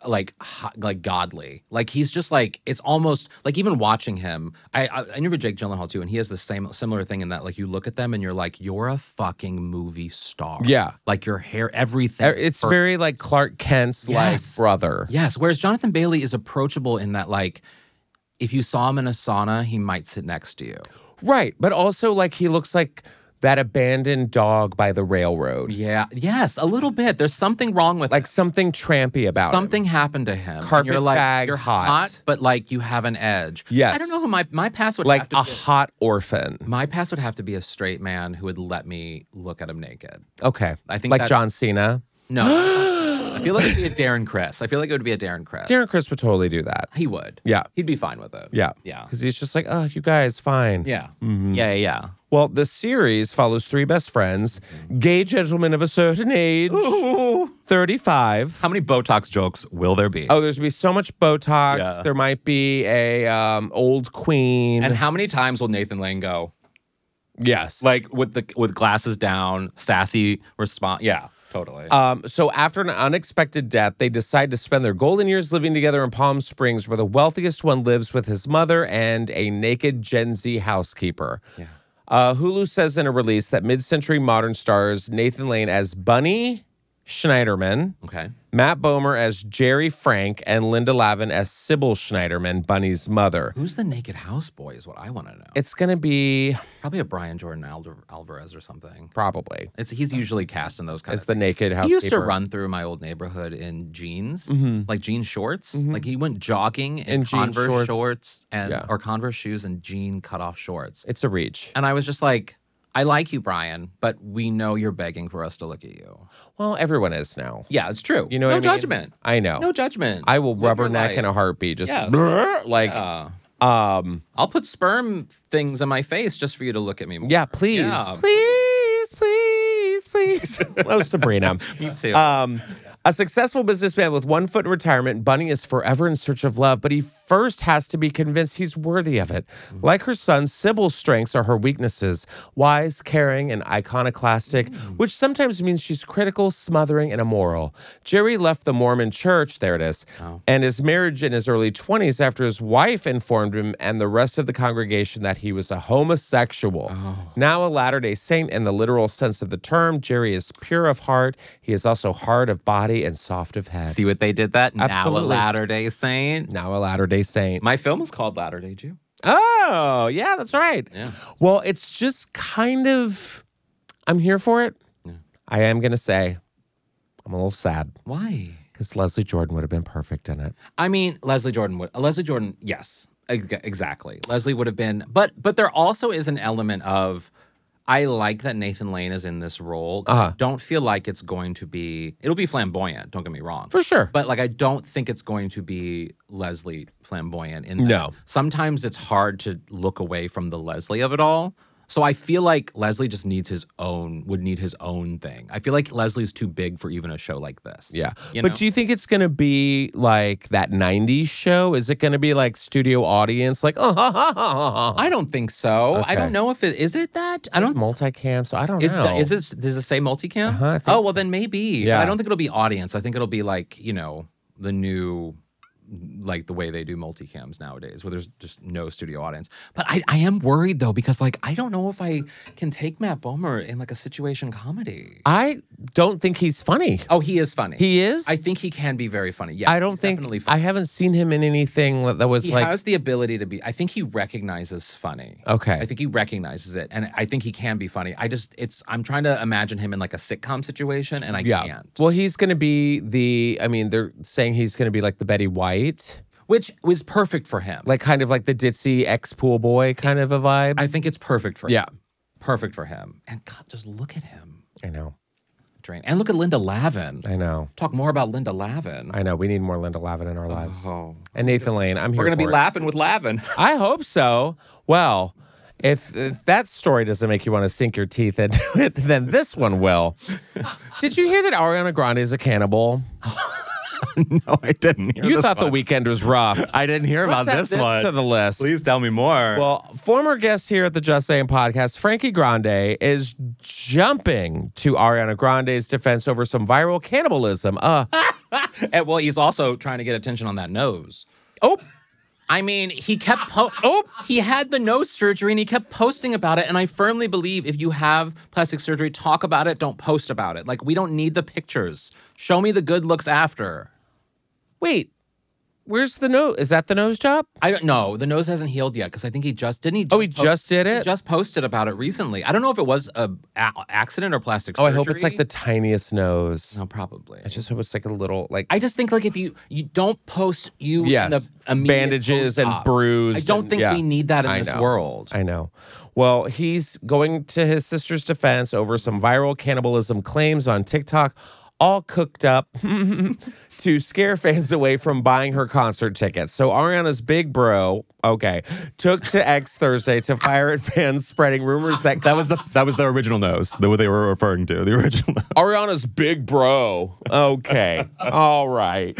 like like godly like he's just like it's almost like even watching him I, I I interviewed Jake Gyllenhaal too and he has the same similar thing in that like you look at them and you're like you're a fucking movie star Yeah. like your hair everything Uh, it's per- very like Clark Kent's Yes. like brother. yes whereas Jonathan Bailey is approachable in that like if you saw him in a sauna he might sit next to you Right, but also like he looks like that abandoned dog by the railroad. Yeah. Yes, a little bit. There's something wrong with Like something trampy about him. something happened to him. Carpet you're like, bag you're hot. but like you have an edge. Yes. I don't know who my my pass would like have to a be. hot orphan. My pass would have to be a straight man who would let me look at him naked. Okay. I think like that- John Cena. No. I feel like it'd be a Darren Criss. I feel like it would be a Darren Criss. Darren Criss would totally do that. He would. Yeah. He'd be fine with it. Yeah. Yeah. Because he's just like, oh, you guys, fine. Yeah. Mm-hmm. Yeah. Yeah. Well, the series follows three best friends, gay gentlemen of a certain age, 35. How many Botox jokes will there be? Oh, there's gonna be so much Botox. Yeah. There might be a um, old queen. And how many times will Nathan Lane go? yes. Like with the with glasses down, sassy response. Yeah, totally. Um, so after an unexpected death, they decide to spend their golden years living together in Palm Springs, where the wealthiest one lives with his mother and a naked Gen Z housekeeper. Yeah. Uh, Hulu says in a release that mid-century modern stars Nathan Lane as Bunny Schneiderman, okay. Matt Bomer as Jerry Frank, and Linda Lavin as Sybil Schneiderman, Bunny's mother. Who's the naked houseboy? Is what I want to know. It's gonna be Probably a Brian Jordan Alder- Alvarez or something. probably It's he's usually cast in those kinds. of. the naked He used to run through my old neighborhood in jeans, Mhm. like jean shorts. Like he went jogging in, In jean Converse shorts. shorts, and Yeah. or Converse shoes and jean cutoff shorts. It's a reach. And I was just like, I like you, Brian, but we know you're begging for us to look at you. Well, everyone is now. Yeah, it's true. You know no what I mean? judgment. I know. No judgment. I will Live your rubberneck life. in a heartbeat. Just Yeah. brrr, like, Yeah. um, I'll put sperm things in my face just for you to look at me more. yeah, please, Yeah. please, please, please. oh, Sabrina. Me too. Um, a successful businessman with one foot in retirement, Bunny is forever in search of love, but he first has to be convinced he's worthy of it. Mm. Like her son, Sybil's strengths are her weaknesses wise, caring, and iconoclastic, Mm. which sometimes means she's critical, smothering, and immoral. Jerry left the Mormon church, there it is, Oh. and his marriage in his early 20s after his wife informed him and the rest of the congregation that he was a homosexual. Oh. Now a Latter day Saint in the literal sense of the term, Jerry is pure of heart. He is also hard of body and soft of head. See what they did that? Absolutely. Now a Latter day Saint. Now a Latter day Saint. My film is called Latter day Jew. Oh, yeah, that's right. Yeah. Well, it's just kind of, I'm here for it. Yeah. I am going to say, I'm a little sad Why? because Leslie Jordan would have been perfect in it. I mean, Leslie Jordan would. Uh, Leslie Jordan, yes, ex- exactly. Leslie would have been, but but there also is an element of. I like that Nathan Lane is in this role. Uh-huh. don't feel like it's going to be. It'll be flamboyant. Don't get me wrong. For sure. But like, I don't think it's going to be Leslie flamboyant. In that No. sometimes it's hard to look away from the Leslie of it all. So I feel like Leslie just needs his own. Would need his own thing. I feel like Leslie's too big for even a show like this. Yeah. You but know? do you think it's going to be like that 90s show? Is it going to be like studio audience? Like, oh, ha, ha, ha. I don't think so. I don't know if it is it that. I I don't. multicam, so I don't Is know. is this does it say multicam? Uh-huh, oh well, so. then maybe. Yeah. I don't think it'll be audience. I think it'll be like you know the new, like the way they do multicams nowadays, where there's just no studio audience. But I, I am worried though because like I don't know if I can take Matt Bomer in like a situation comedy. I don't think he's funny. Oh, he is funny. He is? I think he can be very funny. Yeah, I don't think definitely I haven't seen him in anything that that was he like He has the ability to be. I think he recognizes funny. okay. I think he recognizes it, and I think he can be funny. I just, it's, I'm trying to imagine him in like a sitcom situation, and I yeah. can't. Well, he's going to be the I mean, they're saying he's going to be like the Betty White, Which was perfect for him. like kind of like the ditzy ex-pool boy kind of a vibe. I think it's perfect for yeah. him. Yeah. Perfect for him. And God, just look at him. I know. Drain. And look at Linda Lavin. I know. Talk more about Linda Lavin. I know. We need more Linda Lavin in our lives. Oh. And Nathan Lane, I'm here We're going to be it. laughing with Lavin. I hope so. Well, if, if that story doesn't make you want to sink your teeth into it, then this one will. Did you hear that Ariana Grande is a cannibal? no, I didn't hear You this thought the weekend was rough. I didn't hear Let's about this, this one. to the list. Please tell me more. Well, former guest here at the Just Saying podcast, Frankie Grande, is jumping to Ariana Grande's defense over some viral cannibalism. Uh, And, well, he's also trying to get attention on that nose. oh, I mean, he kept po- oh, he had the nose surgery and he kept posting about it. And I firmly believe if you have plastic surgery, talk about it, don't post about it. Like we don't need the pictures. Show me the good looks after. wait. Where's the nose? Is that the nose job? I don't know. The nose hasn't healed yet because I think he just didn't he. Oh, he just did he it. just posted about it recently. I don't know if it was a, a- accident or plastic oh, surgery. I hope it's like the tiniest nose. No, probably. I just hope it's like a little like I just think like if you you don't post you in yes, the bandages and bruised. I don't and- think yeah. we need that in I this know. world. I know. Well, he's going to his sister's defense over some viral cannibalism claims on TikTok, all cooked up to scare fans away from buying her concert tickets. So Ariana's big bro, okay, took to X Thursday to fire at fans spreading rumors that That was the that was the original nose. The what they were referring to. The original. Ariana's big bro. Okay. All right.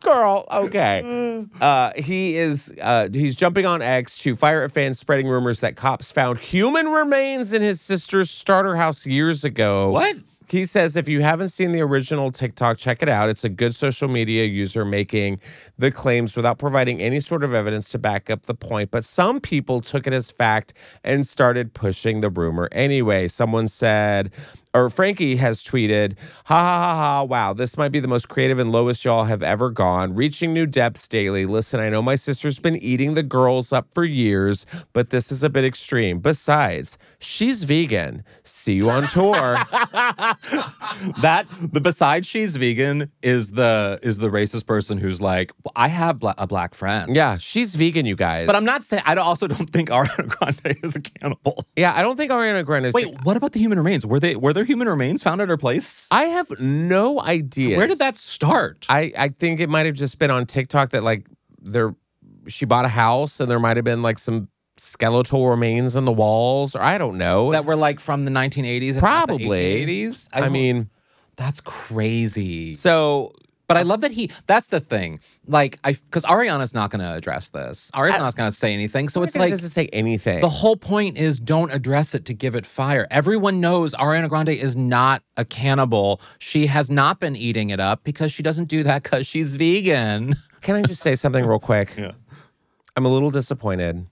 Girl, okay. Uh, he is uh, he's jumping on X to fire at fans spreading rumors that cops found human remains in his sister's starter house years ago. What? He says if you haven't seen the original TikTok, check it out. It's a good social media user making the claims without providing any sort of evidence to back up the point. But some people took it as fact and started pushing the rumor anyway. Someone said, or Frankie has tweeted, ha ha ha ha, wow, this might be the most creative and lowest y'all have ever gone, reaching new depths daily. Listen, I know my sister's been eating the girls up for years, but this is a bit extreme. Besides, she's vegan. See you on tour. that the besides she's vegan is the is the racist person who's like well, I have bla- a black friend. yeah, she's vegan, you guys. But I'm not saying I also don't think Ariana Grande is a cannibal. Yeah, I don't think Ariana Grande is. Wait, what about the human remains? Were they were there human remains found at her place? I have no idea. Where did that start? I I think it might have just been on TikTok that like there she bought a house and there might have been like some skeletal remains on the walls or I don't know. that were like from the 1980s. and not the Probably. 1880s. I don't- mean, that's crazy. so But I love that he. That's the thing. Like I, because Ariana's not going to address this. Ariana's not going to say anything. So it's like doesn't say anything. the whole point is don't address it to give it fire. Everyone knows Ariana Grande is not a cannibal. She has not been eating it up because she doesn't do that because she's vegan. Can I just say something real quick? Yeah. I'm a little disappointed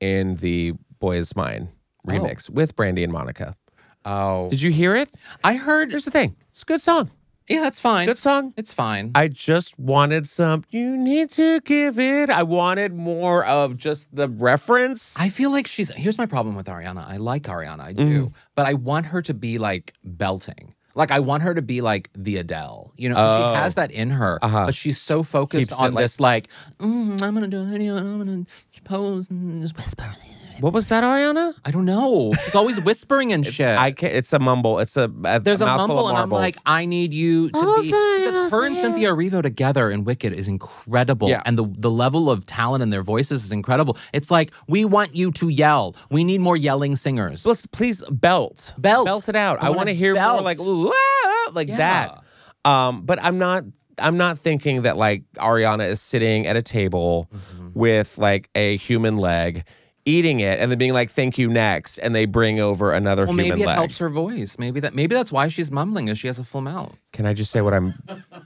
in the Boy Is Mine remix with Brandy and Monica. Oh, Did you hear it? I heard. Here's the thing. It's a good song. Yeah, that's fine. Good song. It's fine. I just wanted some. You need to give it. I wanted more of just the reference. I feel like she's. Here's my problem with Ariana. I like Ariana, I do, Mm. but I want her to be like belting. Like I want her to be like the Adele. You know, Oh. she has that in her, Uh-huh. but she's so focused Keeps it on like- this. Like, "Mm, I'm gonna do a video and I'm gonna pose and just whisper. What was that, Ariana? I don't know. She's always whispering and shit. I can't. It's a mumble. It's a, a There's a mumble, and I'm like, I need you to be. Because her and. Cynthia Erivo together in Wicked is incredible, Yeah. and the the level of talent in their voices is incredible. It's like we want you to yell. We need more yelling singers. Let's please belt, Belt. belt it out. I want to hear more like "Ooh, ah," like Yeah. that. Um, but I'm not. I'm not thinking that like Ariana is sitting at a table Mm-hmm. with like a human leg, eating it, and then being like, "Thank you, next," and they bring over another Well, human maybe it leg. helps her voice. Maybe that. Maybe that's why she's mumbling, is she has a full mouth. Can I just say what I'm?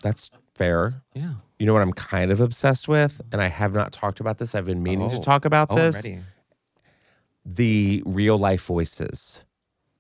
That's fair. Yeah. You know what I'm kind of obsessed with, and I have not talked about this. I've been meaning to Oh. talk about Oh, this. The real life voices.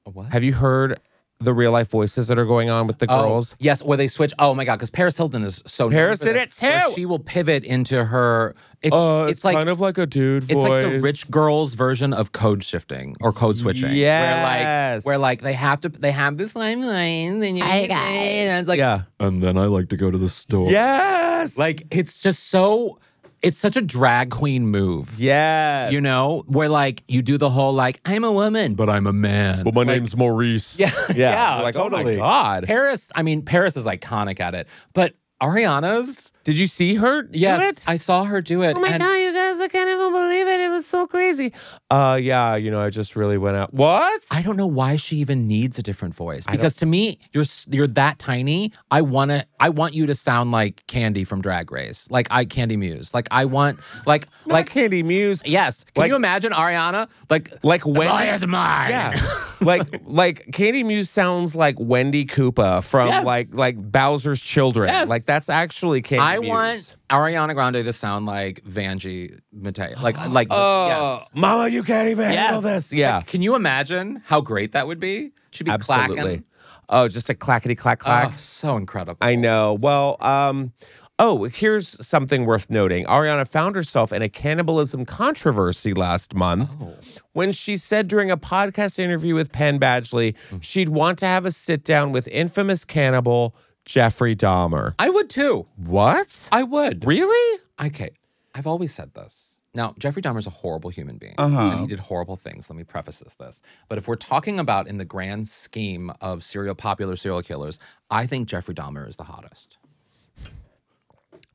What? Have you heard the real life voices that are going on with the Oh, girls? yes, where they switch. Oh my god, because Paris Hilton is so. Paris for did it too. She will pivot into her. It's, Uh, it's, like of like a dude It's like the rich girl's version of code shifting or code switching. Where Yes. like where like they have to they have this line and you Hi, guys. and it's like yeah. and then I like to go to the store. Yes. Like it's just so it's such a drag queen move. Yeah. You know, where like you do the whole like I'm a woman, but I'm a man. Well, my Like, name's Maurice. Yeah, Yeah. yeah, like, totally. oh my god. Paris, I mean, Paris is iconic at it, but Ariana's, Did you see her? do yes, it? I saw her do it. Oh my and god, guys! I can't even believe it. It was so crazy. Uh, yeah. You know, I just really went out. What? I don't know why she even needs a different voice because to me you're you're that tiny. I want to I want you to sound like Kandy from Drag Race, like I Kandy Muse. Like I want like Not like Kandy Muse. yes. Can Like- you imagine Ariana like Like Wendy. lawyer's mine? Yeah, like like Kandy Muse sounds like Wendy Koopa from Yes. like like Bowser's Children. Yes. Like that's actually Kandy I Muse. want Ariana Grande to sound like Vanjie Mateo. Like like Oh, yes. Mama, you can't even handle this. Yeah, Like, can you imagine how great that would be? She'd be absolutely. clacking. Oh, just a clackety clack clack. Oh, so incredible. I know. Well, um, Oh, here's something worth noting. Ariana found herself in a cannibalism controversy last month Oh. when she said during a podcast interview with Penn Badgley Mm. she'd want to have a sit down with infamous cannibal Jeffrey Dahmer. I would too. What? I would. Really? Okay, I've always said this. Now, Jeffrey Dahmer's a horrible human being, Uh-huh. and he did horrible things. Let me preface this, this. But if we're talking about in the grand scheme of serial popular serial killers, I think Jeffrey Dahmer is the hottest.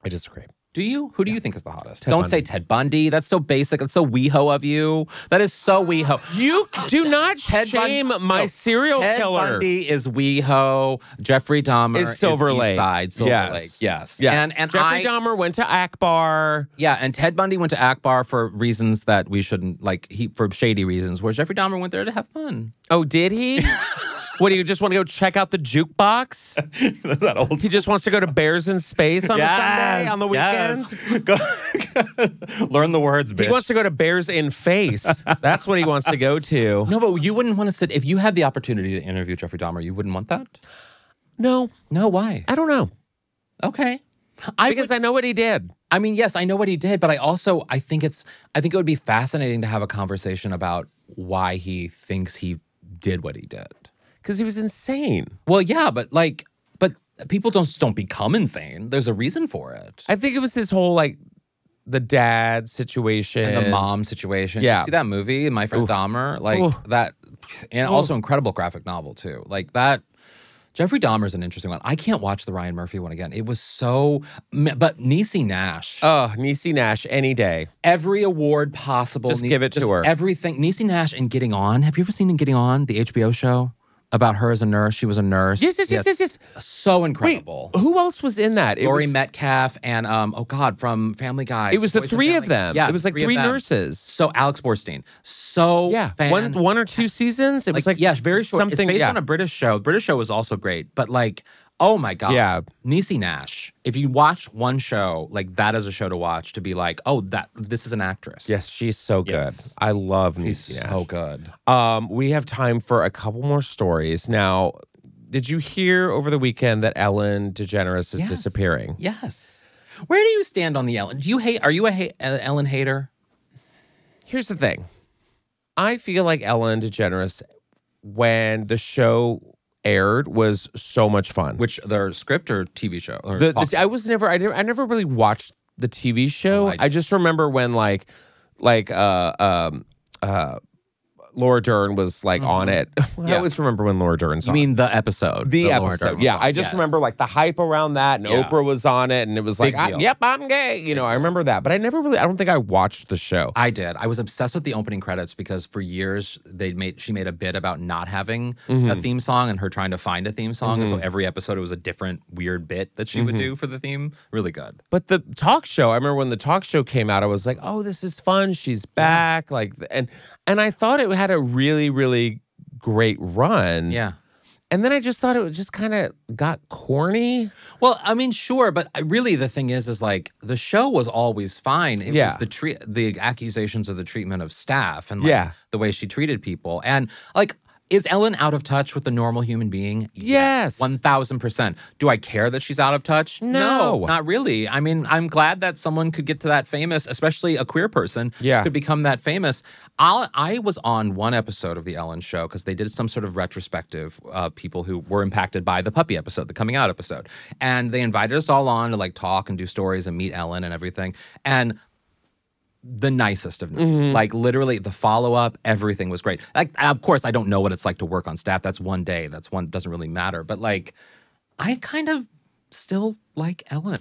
I disagree. Do you? Who do you think is the hottest? Ted Don't Bundy. say Ted Bundy. That's so basic. That's so WeHo of you. That is so WeHo. You do not Ted Bun- shame my no, serial Ted killer. Bundy is WeHo. Jeffrey Dahmer Is Silver East Lake. Side, Silver Yes. Lake. Yes. Yeah. And and Jeffrey I, Dahmer went to Akbar. Yeah, and Ted Bundy went to Akbar for reasons that we shouldn't like. He for shady reasons. Where Jeffrey Dahmer went there to have fun. Oh, did he? what do you just want to go check out the jukebox? that old. He just wants to go to Bears in Space on a Sunday on the weekend. Go, learn the words, bitch. He wants to go to Bears in Face. That's what he wants to go to. no, but you wouldn't want to sit if you had the opportunity to interview Jeffrey Dahmer. You wouldn't want that. No, No, why? I don't know. Okay. I Because would- I know what he did. I mean, yes, I know what he did, but I also I think it's I think it would be fascinating to have a conversation about why he thinks he did what he did. Because he was insane. Well, yeah, but like, but people don't just don't become insane. There's a reason for it. I think it was his whole like the dad situation. and the mom situation. Yeah. You see that movie, My Friend Dahmer? Like Ooh. that, and also incredible graphic novel too. Like that. Jeffrey Dahmer is an interesting one. I can't watch the Ryan Murphy one again. It was so, but Niecy Nash, Oh, Niecy Nash any day. every award possible. Just Niecy- give it to her. Everything. Niecy Nash and Getting On. Have you ever seen In Getting On, the HBO show about her as a nurse? She was a nurse. Yes, yes, yes, yes, yes. So incredible. Wait, who else was in that? It Laurie was, Metcalf and um oh god from Family Guy. It was the of three of them. Yeah, it was like of three nurses. So Alex Borstein. So Yeah, one one or two seasons. It was like yeah, very short. Something. it's based yeah. on a British show. British show was also great, but like, oh my god, Yeah. Niecy Nash. If you watch one show, like that is a show to watch to be like, oh, that this is an actress. Yes, she's so good. Yes. I love she's Niecy Nash. so good. Um, we have time for a couple more stories. Now, did you hear over the weekend that Ellen DeGeneres is Yes. disappearing? Yes. Where do you stand on the Ellen? Do you hate? Are you a ha- Ellen hater? Here's the thing. I feel like Ellen DeGeneres, when the show aired, was so much fun. Which their script or TV show? Or the, the- I was never, I never, I never really watched the TV show. Oh, I I, just remember when like, like, uh, um, uh, Laura Dern was like on it. I Mm-hmm. Yeah. always remember when Laura Dern's You on. mean the episode? the Laura episode. Dern Yeah. I just Yes. remember like the hype around that, and Yeah. Oprah was on it, and it was like, I- "Yep, I'm gay." You know, I remember that, but I never really. I don't think I watched the show. I did. I was obsessed with the opening credits because for years they made she made a bit about not having Mm-hmm. a theme song and her trying to find a theme song. And so every episode it was a different weird bit that she Mm-hmm. would do for the theme. Really good. But the talk show, I remember when the talk show came out, I was like, "Oh, this is fun. She's back!" Like, and and I thought it had a really, really great run. Yeah. And then I just thought it just kind of got corny. Well, I mean, sure, but uh, really the thing is, is like the show was always fine. It Yeah. was the treat, the accusations of the treatment of staff and like, Yeah. the way she treated people. And like, is Ellen out of touch with the normal human being? Yes. One thousand percent. Do I care that she's out of touch? No. not really. I mean, I'm glad that someone could get to that famous, especially a queer person, Yeah. could become that famous. I'll, I was on one episode of the Ellen Show because they did some sort of retrospective. Uh, people who were impacted by the puppy episode, the coming out episode, and they invited us all on to like talk and do stories and meet Ellen and everything. And the nicest of nice. Mm-hmm. Like literally the follow up, everything was great. Like of course I don't know what it's like to work on staff. That's one day. That's one doesn't really matter. But like I kind of still like Ellen.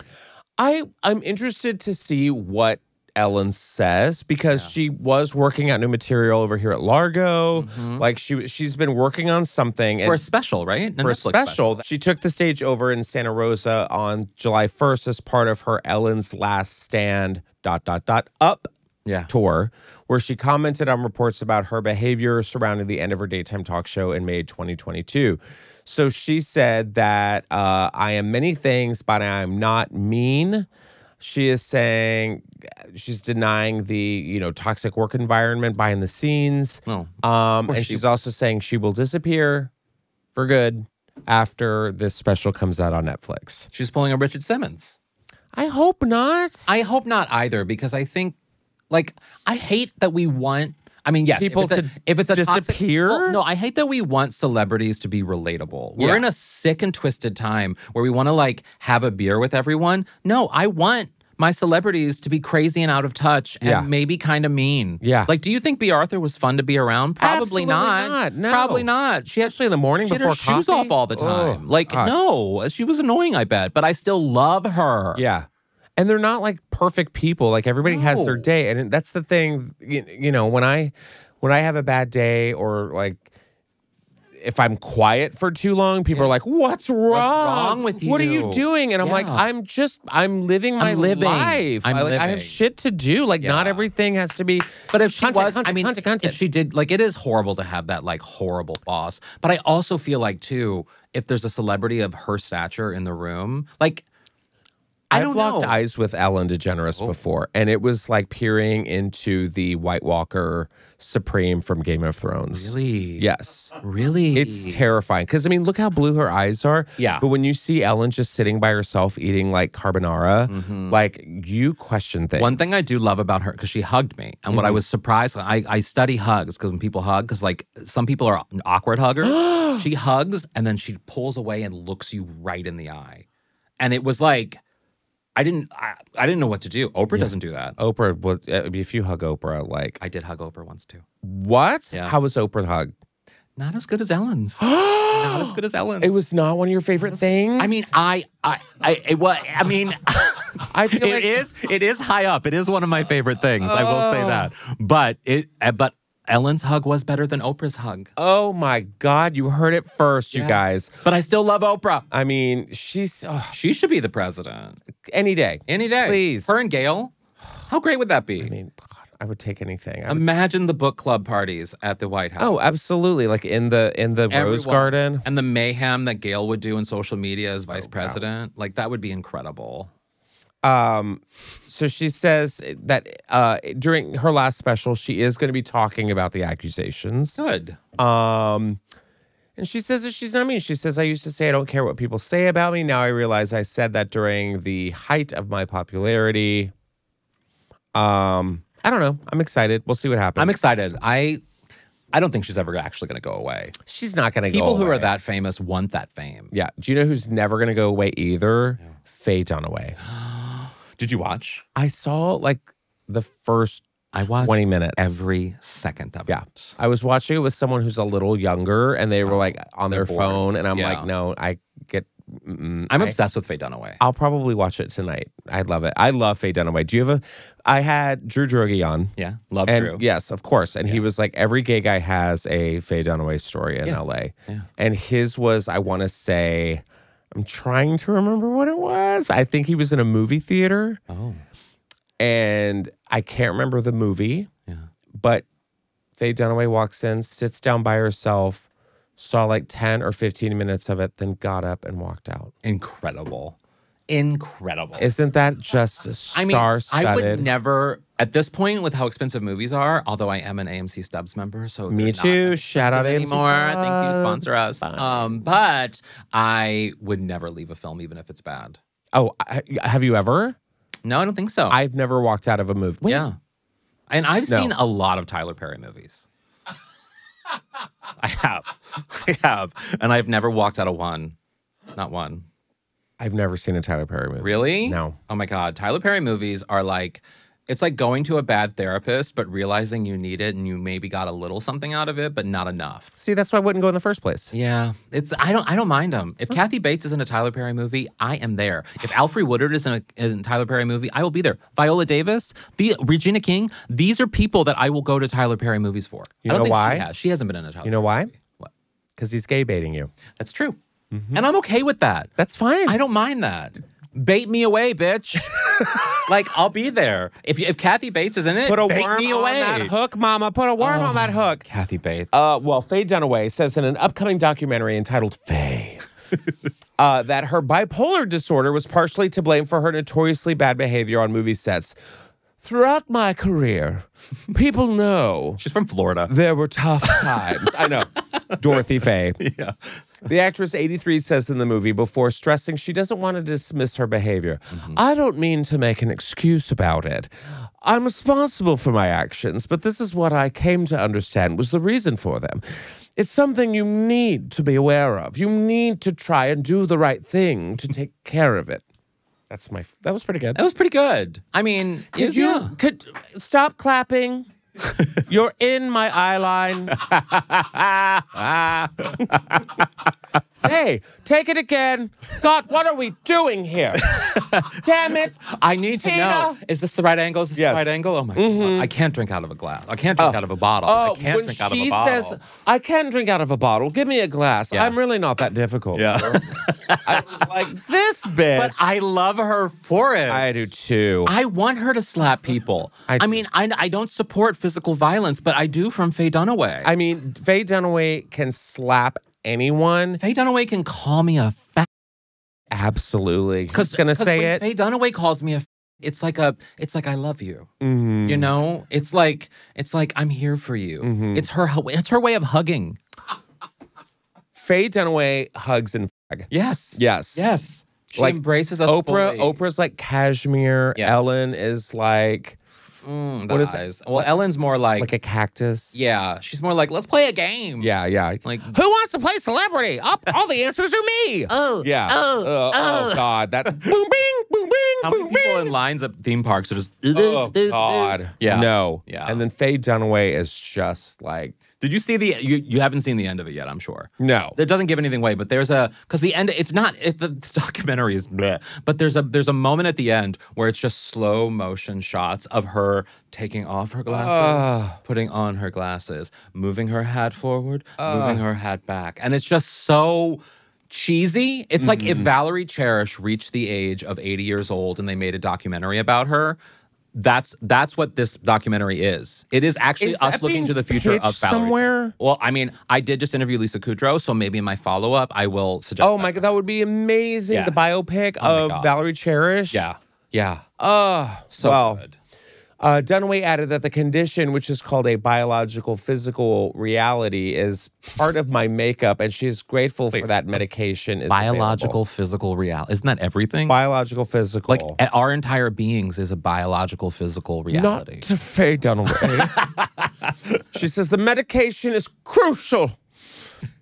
I I'm interested to see what Ellen says because she was working out new material over here at Largo. Mm-hmm. Like she she's been working on something For a special, right? for a special. She took the stage over in Santa Rosa on July 1st as part of her Ellen's Last Stand dot dot dot up Yeah. tour, where she commented on reports about her behavior surrounding the end of her daytime talk show in May 2022. So she said that uh, I am many things, but I am not mean. She is saying she's denying the you know toxic work environment behind the scenes, Oh. um, and she- she's also saying she will disappear for good after this special comes out on Netflix. She's pulling a Richard Simmons. I hope not. I hope not either because I think, like, I hate that we want. I mean, yes, People if it's a, to if it's a toxic- disappear? well, no, I hate that we want celebrities to be relatable. We're Yeah. in a sick and twisted time where we want to like have a beer with everyone. No, I want my celebrities to be crazy and out of touch and Yeah. maybe kind of mean. Yeah. Like, do you think Bea Arthur was fun to be around? Probably Absolutely not. not, no. Probably not. She actually in the morning she had before her shoes off all the time. Oh, like, God. no, she was annoying, I bet, but I still love her. Yeah. And they're not like perfect people. Like everybody has their day. And that's the thing, you, you know, when I when I have a bad day or like if I'm quiet for too long, people are like, "What's wrong? wrong with you? What are you you?" doing?" And I'm like, "I'm just I'm living my I'm living. life. I'm I, like, I have shit to do. Like not everything has to be But if she Content, was, I mean, content, content. if she did, like, it is horrible to have that like horrible boss. But I also feel like too, if there's a celebrity of her stature in the room, like, I I've locked know. Oh. eyes with Ellen DeGeneres before, and it was like peering into the White Walker Supreme from Game of Thrones. Really? Yes. Really? It's terrifying because I mean, look how blue her eyes are. Yeah. But when you see Ellen just sitting by herself eating like carbonara, like you question things. Mm-hmm. One thing I do love about her because she hugged me, and what Mm-hmm. I was surprised, I, I study hugs because when people hug, because like some people are awkward huggers, she hugs and then she pulls away and looks you right in the eye, and it was like, I didn't, I, I didn't know what to do. Oprah doesn't do that. Oprah would if you hug Oprah, like I did hug Oprah once too. what? Yeah. How was Oprah's hug? Not as good as Ellen's. Not as good as Ellen's. It was not one of your favorite things. I mean, I, I, I, it, well, I mean, I feel it like is, it is high up. It is one of my favorite things. I will say Oh. that. But it, uh, but Ellen's hug was better than Oprah's hug. Oh my God, you heard it first, you guys. But I still love Oprah. I mean, she's oh, She should be the president any day. any day. Please. her and Gayle. How great would that be? I mean, God, I would take anything. I would- Imagine the book club parties at the White House. oh, absolutely. Like in the in the Rose Garden. And the mayhem that Gayle would do in social media as Oh, vice president, like that would be incredible. Um, so she says that uh, during her last special, she is going to be talking about the accusations. Good. Um, and she says that she's not mean. She says, I used to say I don't care what people say about me. Now I realize I said that during the height of my popularity. Um, I don't know. I'm excited. We'll see what happens. I'm excited. I I don't think she's ever actually going to go away. she's not going to go. Away. People who are that famous want that fame. Yeah. Do you know who's never going to go away either? Faye Dunaway. Did you watch? I saw like the first I watched 20 minutes. every second of Yeah. it. I was watching it with someone who's a little younger, and they were Oh, like on their bored. phone, and I'm Yeah. like, no, I get. mm, I'm I- obsessed with Faye Dunaway. I'll probably watch it tonight. I love it. I love Faye Dunaway. Do you have a? I had Drew Droege on, Yeah, love and Drew. yes, of course, and he was like, every gay guy has a Faye Dunaway story in Yeah. L.A. Yeah. and his was, I want to say, I'm trying to remember what it was. I think he was in a movie theater, Oh, and I can't remember the movie. yeah. But Faye Dunaway walks in, sits down by herself, saw like 10 or 15 minutes of it, then got up and walked out. Incredible. Incredible. Isn't that just star studded? I mean, I would never, at this point, with how expensive movies are, although I am an AMC Stubs member, so Me too. Shout out expensive AMC anymore. Thank you, sponsor us. Um, but I would never leave a film, even if it's bad. oh, I, have you ever? No, I don't think so. I've never walked out of a movie. Wait, yeah, and I've No. seen a lot of Tyler Perry movies. I have, I have, and I've never walked out of one, not one. I've never seen a Tyler Perry movie. Really? No. Oh my God. Tyler Perry movies are like, it's like going to a bad therapist, but realizing you need it and you maybe got a little something out of it, but not enough. See, that's why I wouldn't go in the first place. Yeah. It's, I don't, I don't mind them. If Kathy Bates is in a Tyler Perry movie, I am there. If Alfre Woodard is in a, in a Tyler Perry movie, I will be there. Viola Davis, the Regina King, these are people that I will go to Tyler Perry movies for. You I don't know think why? She, has. she hasn't been in a Tyler You know why? What? Because he's gay baiting you. That's true. Mm-hmm. And I'm okay with that. That's fine. I don't mind that. Bait me away, bitch. like I'll be there. If if Kathy Bates is in it, Put a bait worm me on that hook, mama. Put a worm on that hook. Kathy Bates. Uh, well, Faye Dunaway says in an upcoming documentary entitled Faye uh, that her bipolar disorder was partially to blame for her notoriously bad behavior on movie sets. Throughout my career, people know She's from Florida. there were tough times. I know. Dorothy Faye. Yeah. The actress 83 says in the movie before stressing she doesn't want to dismiss her behavior. Mm-hmm. I don't mean to make an excuse about it. I'm responsible for my actions, but this is what I came to understand was the reason for them. It's something you need to be aware of. You need to try and do the right thing to take care of it. That's my. That was pretty good. That was pretty good. I mean, Could you could stop clapping? You're in my eye line. hey, take it again. God, what are we doing here? Damn it. I need to know. Is this the right angle? Is this Yes. the right angle? Oh my mm-hmm. god! I can't drink out of a glass. I can't drink oh. out of a bottle. Oh, I can't when drink out of a bottle. says, I can drink out of a bottle, give me a glass. Yeah. I'm really not that difficult. Yeah. I was like, this bitch. but I love her for it. I do too. I want her to slap people. I I, mean, I, I don't support physical violence, but I do from Faye Dunaway. I mean, Faye Dunaway can slap anyone. Faye Dunaway can call me a fat. Absolutely. Because gonna say when it. Faye Dunaway calls me a. f- It's like a. It's like I love you. Mhm. You know. It's like. It's like I'm here for you. Mhm. It's her. It's her way of hugging. Faye Dunaway hugs and. Yes. Yes. Yes. She Like embraces us. Oprah. fully. Oprah's like cashmere. Yeah. Ellen is like Mm, What the it? eyes. Well, Ellen's more like. like a cactus. yeah. She's more like. Let's play a game. Yeah. Yeah. Like. Who wants to play celebrity? Up, all the answers are me. Oh. Yeah. Oh, oh, oh. God. That boom bing boom bing How many boom people bing. in lines at theme parks are just. Oh God. Yeah. No. Yeah. And then Faye Dunaway is just like Did you see the? You you haven't seen the end of it yet, I'm sure. no. It doesn't give anything away, but there's a because the end. It's not. It, the documentary is, bleh, but there's a there's a moment at the end where it's just slow motion shots of her taking off her glasses, Ugh. putting on her glasses, moving her hat forward, Ugh. moving her hat back, and it's just so cheesy. It's like Mm-hmm. if Valerie Cherish reached the age of 80 years old and they made a documentary about her. That's that's what this documentary is. It is actually Is us looking to the future of Valerie. somewhere? Well, I mean, I did just interview Lisa Kudrow, so maybe in my follow up, I will suggest. Oh that. my God, that would be amazing. The biopic Oh of Valerie Cherish. Yeah, yeah, Oh, so well, good. Uh, Dunaway added that the condition, which is called a biological physical reality, is part of my makeup, and she's grateful for that medication. Is Biological, available. physical reality. Isn't that everything? biological, physical. like our entire beings is a biological, physical reality. Not to Faye Dunaway. she says the medication is crucial.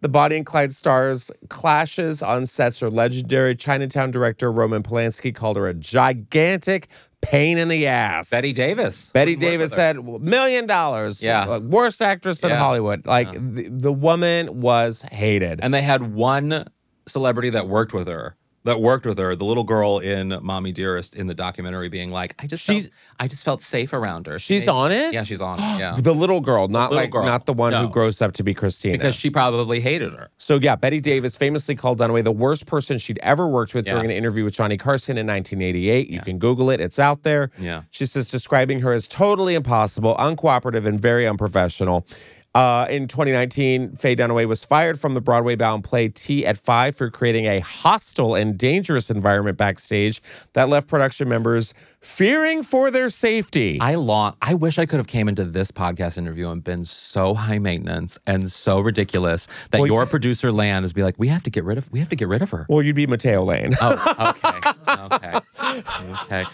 The Bonnie and Clyde stars clashes on sets are legendary. Chinatown director Roman Polanski called her a gigantic pain in the ass. Bette Davis. Bette Davis said million dollars. Yeah. Like, worst actress in Yeah. Hollywood. Like the, the woman was hated. and they had one celebrity that worked with her. That worked with her, the little girl in "Mommy Dearest" in the documentary, being like, "I just, She's- felt, I just felt safe around her." She She's made- on it. Yeah, she's on. it, Yeah, the little girl, not little like girl. not the one who grows up to be Christina. because she probably hated her. So yeah, Bette Davis famously called Dunaway the worst person she'd ever worked with Yeah. during an interview with Johnny Carson in 1988. You can Google it; it's out there. Yeah. She says describing her as totally impossible, uncooperative, and very unprofessional. Uh, in 2019, Faye Dunaway was fired from the Broadway-bound play Tea at Five for creating a hostile and dangerous environment backstage that left production members fearing for their safety. I long. I wish I could have came into this podcast interview and been so high maintenance and so ridiculous that Well, your producer Land is be like, we have to get rid of. We have to get rid of her. well, you'd be Mateo Lane. Oh, okay, okay, okay.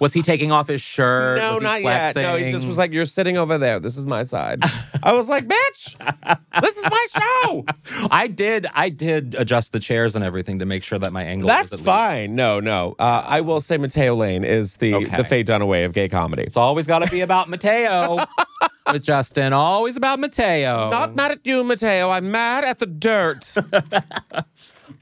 Was he taking off his shirt? No, not yet. No, he just was like, "You're sitting over there. This is my side." I was like, "Bitch, this is my show." I did. I did adjust the chairs and everything to make sure that my angle. That's was at least- fine. No, no. Uh, I will say Mateo Lane is the Okay. the Faye Dunaway of gay comedy. It's always got to be about Mateo with Justin. Always about Mateo. Not mad at you, Mateo. I'm mad at the dirt.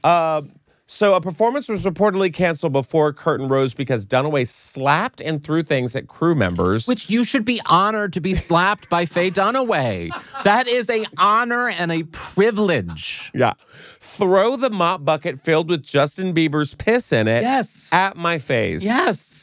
Um, so a performance was reportedly canceled before curtain rose because Dunaway slapped and threw things at crew members. Which you should be honored to be slapped by Faye Dunaway. That is a honor and a privilege. yeah, throw the mop bucket filled with Justin Bieber's piss in it. Yes. at my face. Yes.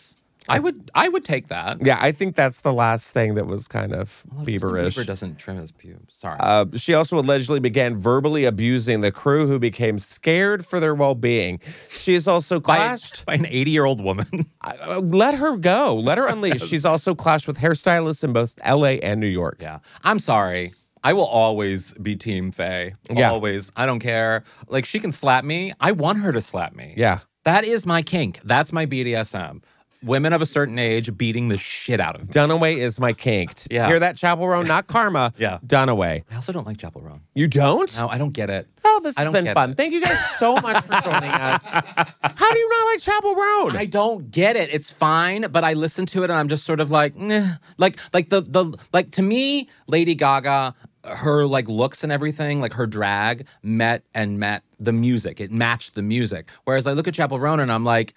I would I would take that. Yeah, I think that's the last thing that was kind of Well, Bieber-ish. Doesn't trim his pubes. Sorry. Uh, she also allegedly began verbally abusing the crew who became scared for their well-being. She is also by, clashed. by an 80 year old woman. Uh, let her go. Let her unleash. She's also clashed with hairstylists in both LA and New York. yeah. I'm sorry. I will always be Team Faye. Yeah. Always. I don't care. Like she can slap me. I want her to slap me. Yeah. That is my kink. That's my BDSM. Women of a certain age beating the shit out of me. Dunaway is my kinked. Yeah. Hear that, Chappell Roan? Not karma. Yeah. Dunaway. I also don't like Chappell Roan. You don't? No, I don't get it. Oh, this I has been fun. it. Thank you guys so much for joining us. How do you not like Chappell Roan? I don't get it. It's fine, but I listen to it and I'm just sort of like, nah. like, like the the like to me, Lady Gaga, her like looks and everything, like her drag met and met the music. It matched the music. Whereas I look at Chappell Roan and I'm like,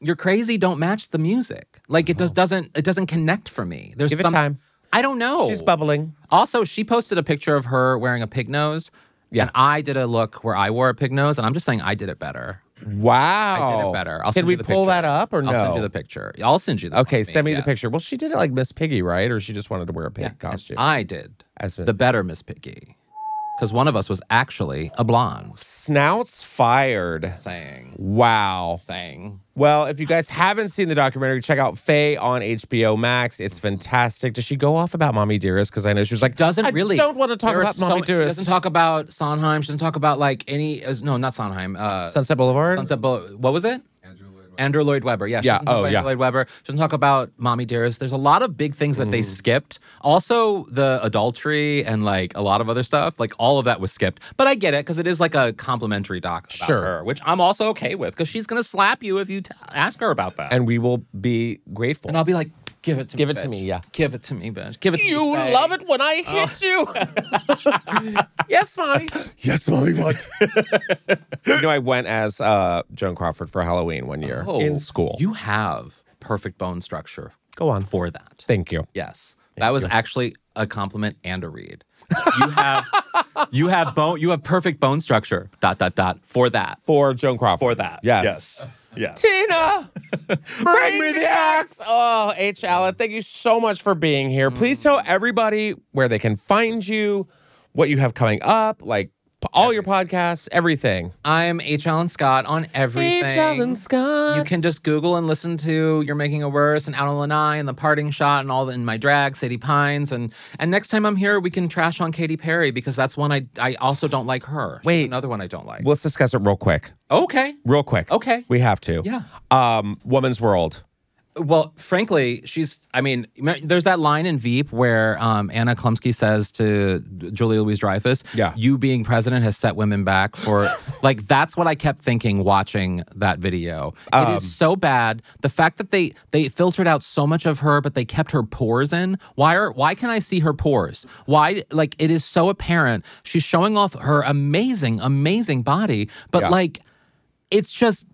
you're crazy. Don't match the music. Like it just oh. doesn't. It doesn't connect for me. There's Oh. Give it time. I don't know. She's bubbling. Also, she posted a picture of her wearing a pig nose. Yeah. And I did a look where I wore a pig nose, and I'm just saying I did it better. Wow. I did it better. I'll Can send we you the pull picture. that up or no? I'll send you the picture. I'll send you the Okay, send me the yes. picture. Well, she did it like Miss Piggy, right? Or she just wanted to wear a pig Yeah, costume. I did As Miss the better Miss Piggy, because one of us was actually a blonde. Snouts fired. Saying, Wow. saying. Well, if you guys haven't seen the documentary, check out Faye on HBO Max. It's fantastic. Does she go off about Mommy Dearest? Because I know she was like, Doesn't I really. don't want to talk There about so Mommy many- She Dearest. doesn't talk about Sondheim. She doesn't talk about like any. uh, No, not Sondheim. Uh, Sunset Boulevard. Sunset Boulevard. What was it? Andrew Lloyd Webber. Yeah. she Yeah, doesn't talk oh, about yeah. Lloyd Webber. She doesn't talk about Mommy Dearest. There's a lot of big things that Mm. they skipped. Also, the adultery and like a lot of other stuff. Like all of that was skipped. But I get it because it is like a complimentary doc about Sure. her, which I'm also okay with because she's gonna slap you if you t- ask her about that. and we will be grateful. And I'll be like, give it to Give me. Give it to me, yeah. Give it to me, bitch. Give it to me. you love it when I Oh. hit you. yes, mommy. yes, mommy. What? you know, I went as uh, Joan Crawford for Halloween one year Oh, in school. You have perfect bone structure go on. for that. Thank you. Yes. that was actually a compliment and a read. You have you have bone you have perfect bone structure. Dot dot dot for that. For Joan Crawford. For that. Yes. Yes. Yes. Tina, bring me the axe. Oh, H. Alan, thank you so much for being here. Please mm. tell everybody where they can find you, what you have coming up, like all your podcasts, everything. I'm H. Alan Scott on everything. H. Alan Scott. You can just Google and listen to You're Making It Worse and Out on Lanai and The Parting Shot and all in my drag, Sadie Pines. And and next time I'm here, we can trash on Katy Perry because that's one I I also don't like her. She's Wait. another one I don't like. Let's discuss it real quick. okay. Real quick. Okay. We have to. Yeah. Um, Woman's World. Well, frankly, she's. I mean, there's that line in Veep where um, Anna Chlumsky says to Julia Louise Dreyfus, Yeah. you being president has set women back for." like that's what I kept thinking watching that video. it Um, is so bad. The fact that they they filtered out so much of her, but they kept her pores in. Why are why can I see her pores? Why like it is so apparent she's showing off her amazing, amazing body, but Yeah. like it's just.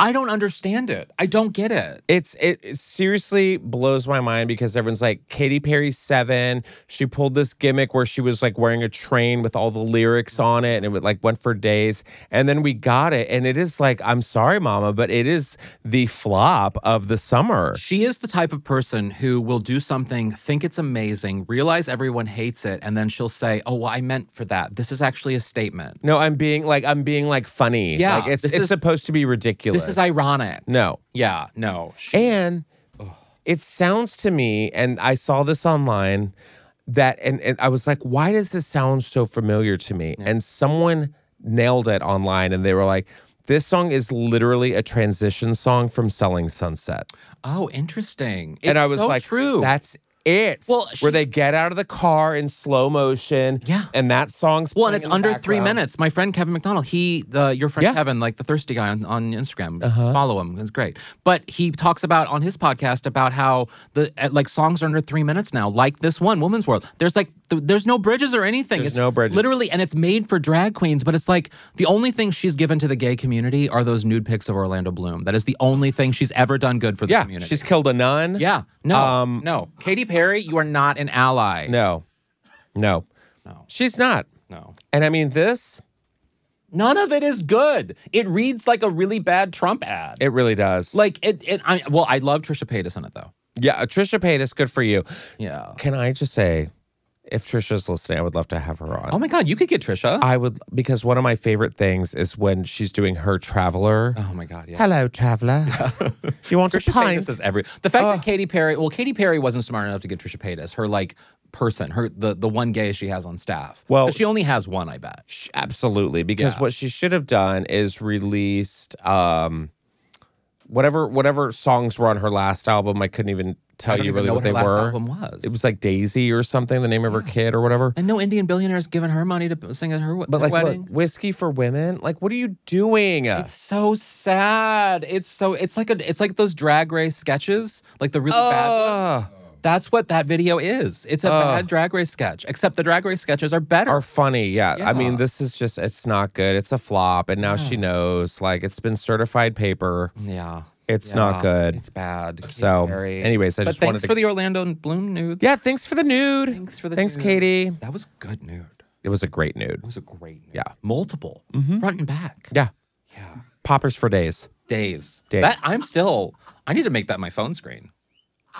I don't understand it. I don't get it. It's it, it seriously blows my mind because everyone's like Katy Perry seven. She pulled this gimmick where she was like wearing a train with all the lyrics mm-hmm. on it, and it would, like went for days. And then we got it, and it is like I'm sorry, Mama, but it is the flop of the summer. She is the type of person who will do something, think it's amazing, realize everyone hates it, and then she'll say, "Oh, well, I meant for that. This is actually a statement. No, I'm being like I'm being like funny. Yeah, like it's it's supposed to be ridiculous. This is ironic." no. Yeah, no. She- And it sounds to me, and I saw this online, that and, and I was like, why does this sound so familiar to me? Mm. And someone nailed it online and they were like, this song is literally a transition song from Selling Sunset. oh, interesting. and I was so like, "True." That's it. Well, where they get out of the car in slow motion. Yeah. And that song's well, and it's under three minutes. My friend Kevin McDonald, he, the your friend Yeah. Kevin, like the thirsty guy on, on Instagram, Uh-huh. follow him. It's great. But he talks about on his podcast about how the uh, like songs are under three minutes now, like this one, Woman's World. There's like th- there's no bridges or anything. There's it's no bridges. Literally, and it's made for drag queens. But it's like the only thing she's given to the gay community are those nude pics of Orlando Bloom. That is the only thing she's ever done good for the Yeah. community. She's killed a nun. yeah. No. Um, no. Katy Perry, you are not an ally. No. No. No. She's not. No. And I mean, this, None of it is good. It reads like a really bad Trump ad. it really does. Like it, it I well, I love Trisha Paytas in it though. Yeah, uh, Trisha Paytas, good for you. Yeah. Can I just say, if Trisha's listening, I would love to have her on. Oh my God, you could get Trisha. I would because one of my favorite things is when she's doing her traveler. oh my God, yeah. Hello, traveler. you want Trisha a pint? Paytas is every. The fact that Katy Perry, well, Katy Perry wasn't smart enough to get Trisha Paytas. Her like person, her the the one gay she has on staff. Well, she only has one, I bet. Sh- Absolutely, because Yeah. what she should have done is released um, whatever whatever songs were on her last album. I couldn't even tell you really what, what, they were. album was. It was like Daisy or something, the name of her kid or whatever. and no Indian billionaire's given her money to sing at her, But like, look, whiskey for women. Like, what are you doing? It's so sad. It's so it's like a it's like those drag race sketches, like the really bad ones. That's what that video is. It's a Ugh. bad drag race sketch, except the drag race sketches are better. are funny. Yeah. I mean, this is just, it's not good. It's a flop. And now she knows, like, it's been certified paper. yeah. It's not good. It's bad. Katy So, Perry. anyways, I but just thanks wanted to. for the Orlando Bloom nude. yeah. Thanks for the nude. Thanks for the Thanks, nude. Katy. That was good nude. It was a great nude. It was a great nude. Yeah. Multiple. Mhm. Front and back. Yeah. Yeah. Poppers for days. Days. Days. That I'm still I need to make that my phone screen.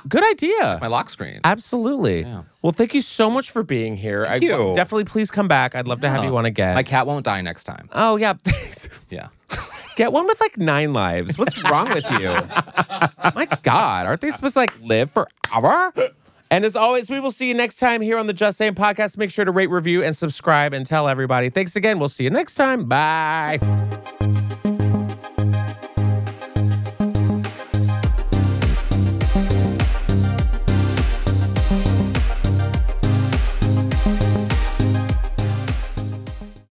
Good idea. My lock screen. Absolutely. Yeah. Well, thank you so much for being here. I Thank you. definitely please come back. I'd love to have you on again. My cat won't die next time. oh yeah. Thanks. Yeah. Get one with like nine lives. What's wrong with you? My God, aren't they supposed to like live forever? And as always, we will see you next time here on the Just Saying podcast. Make sure to rate, review, and subscribe and tell everybody. Thanks again. We'll see you next time. Bye.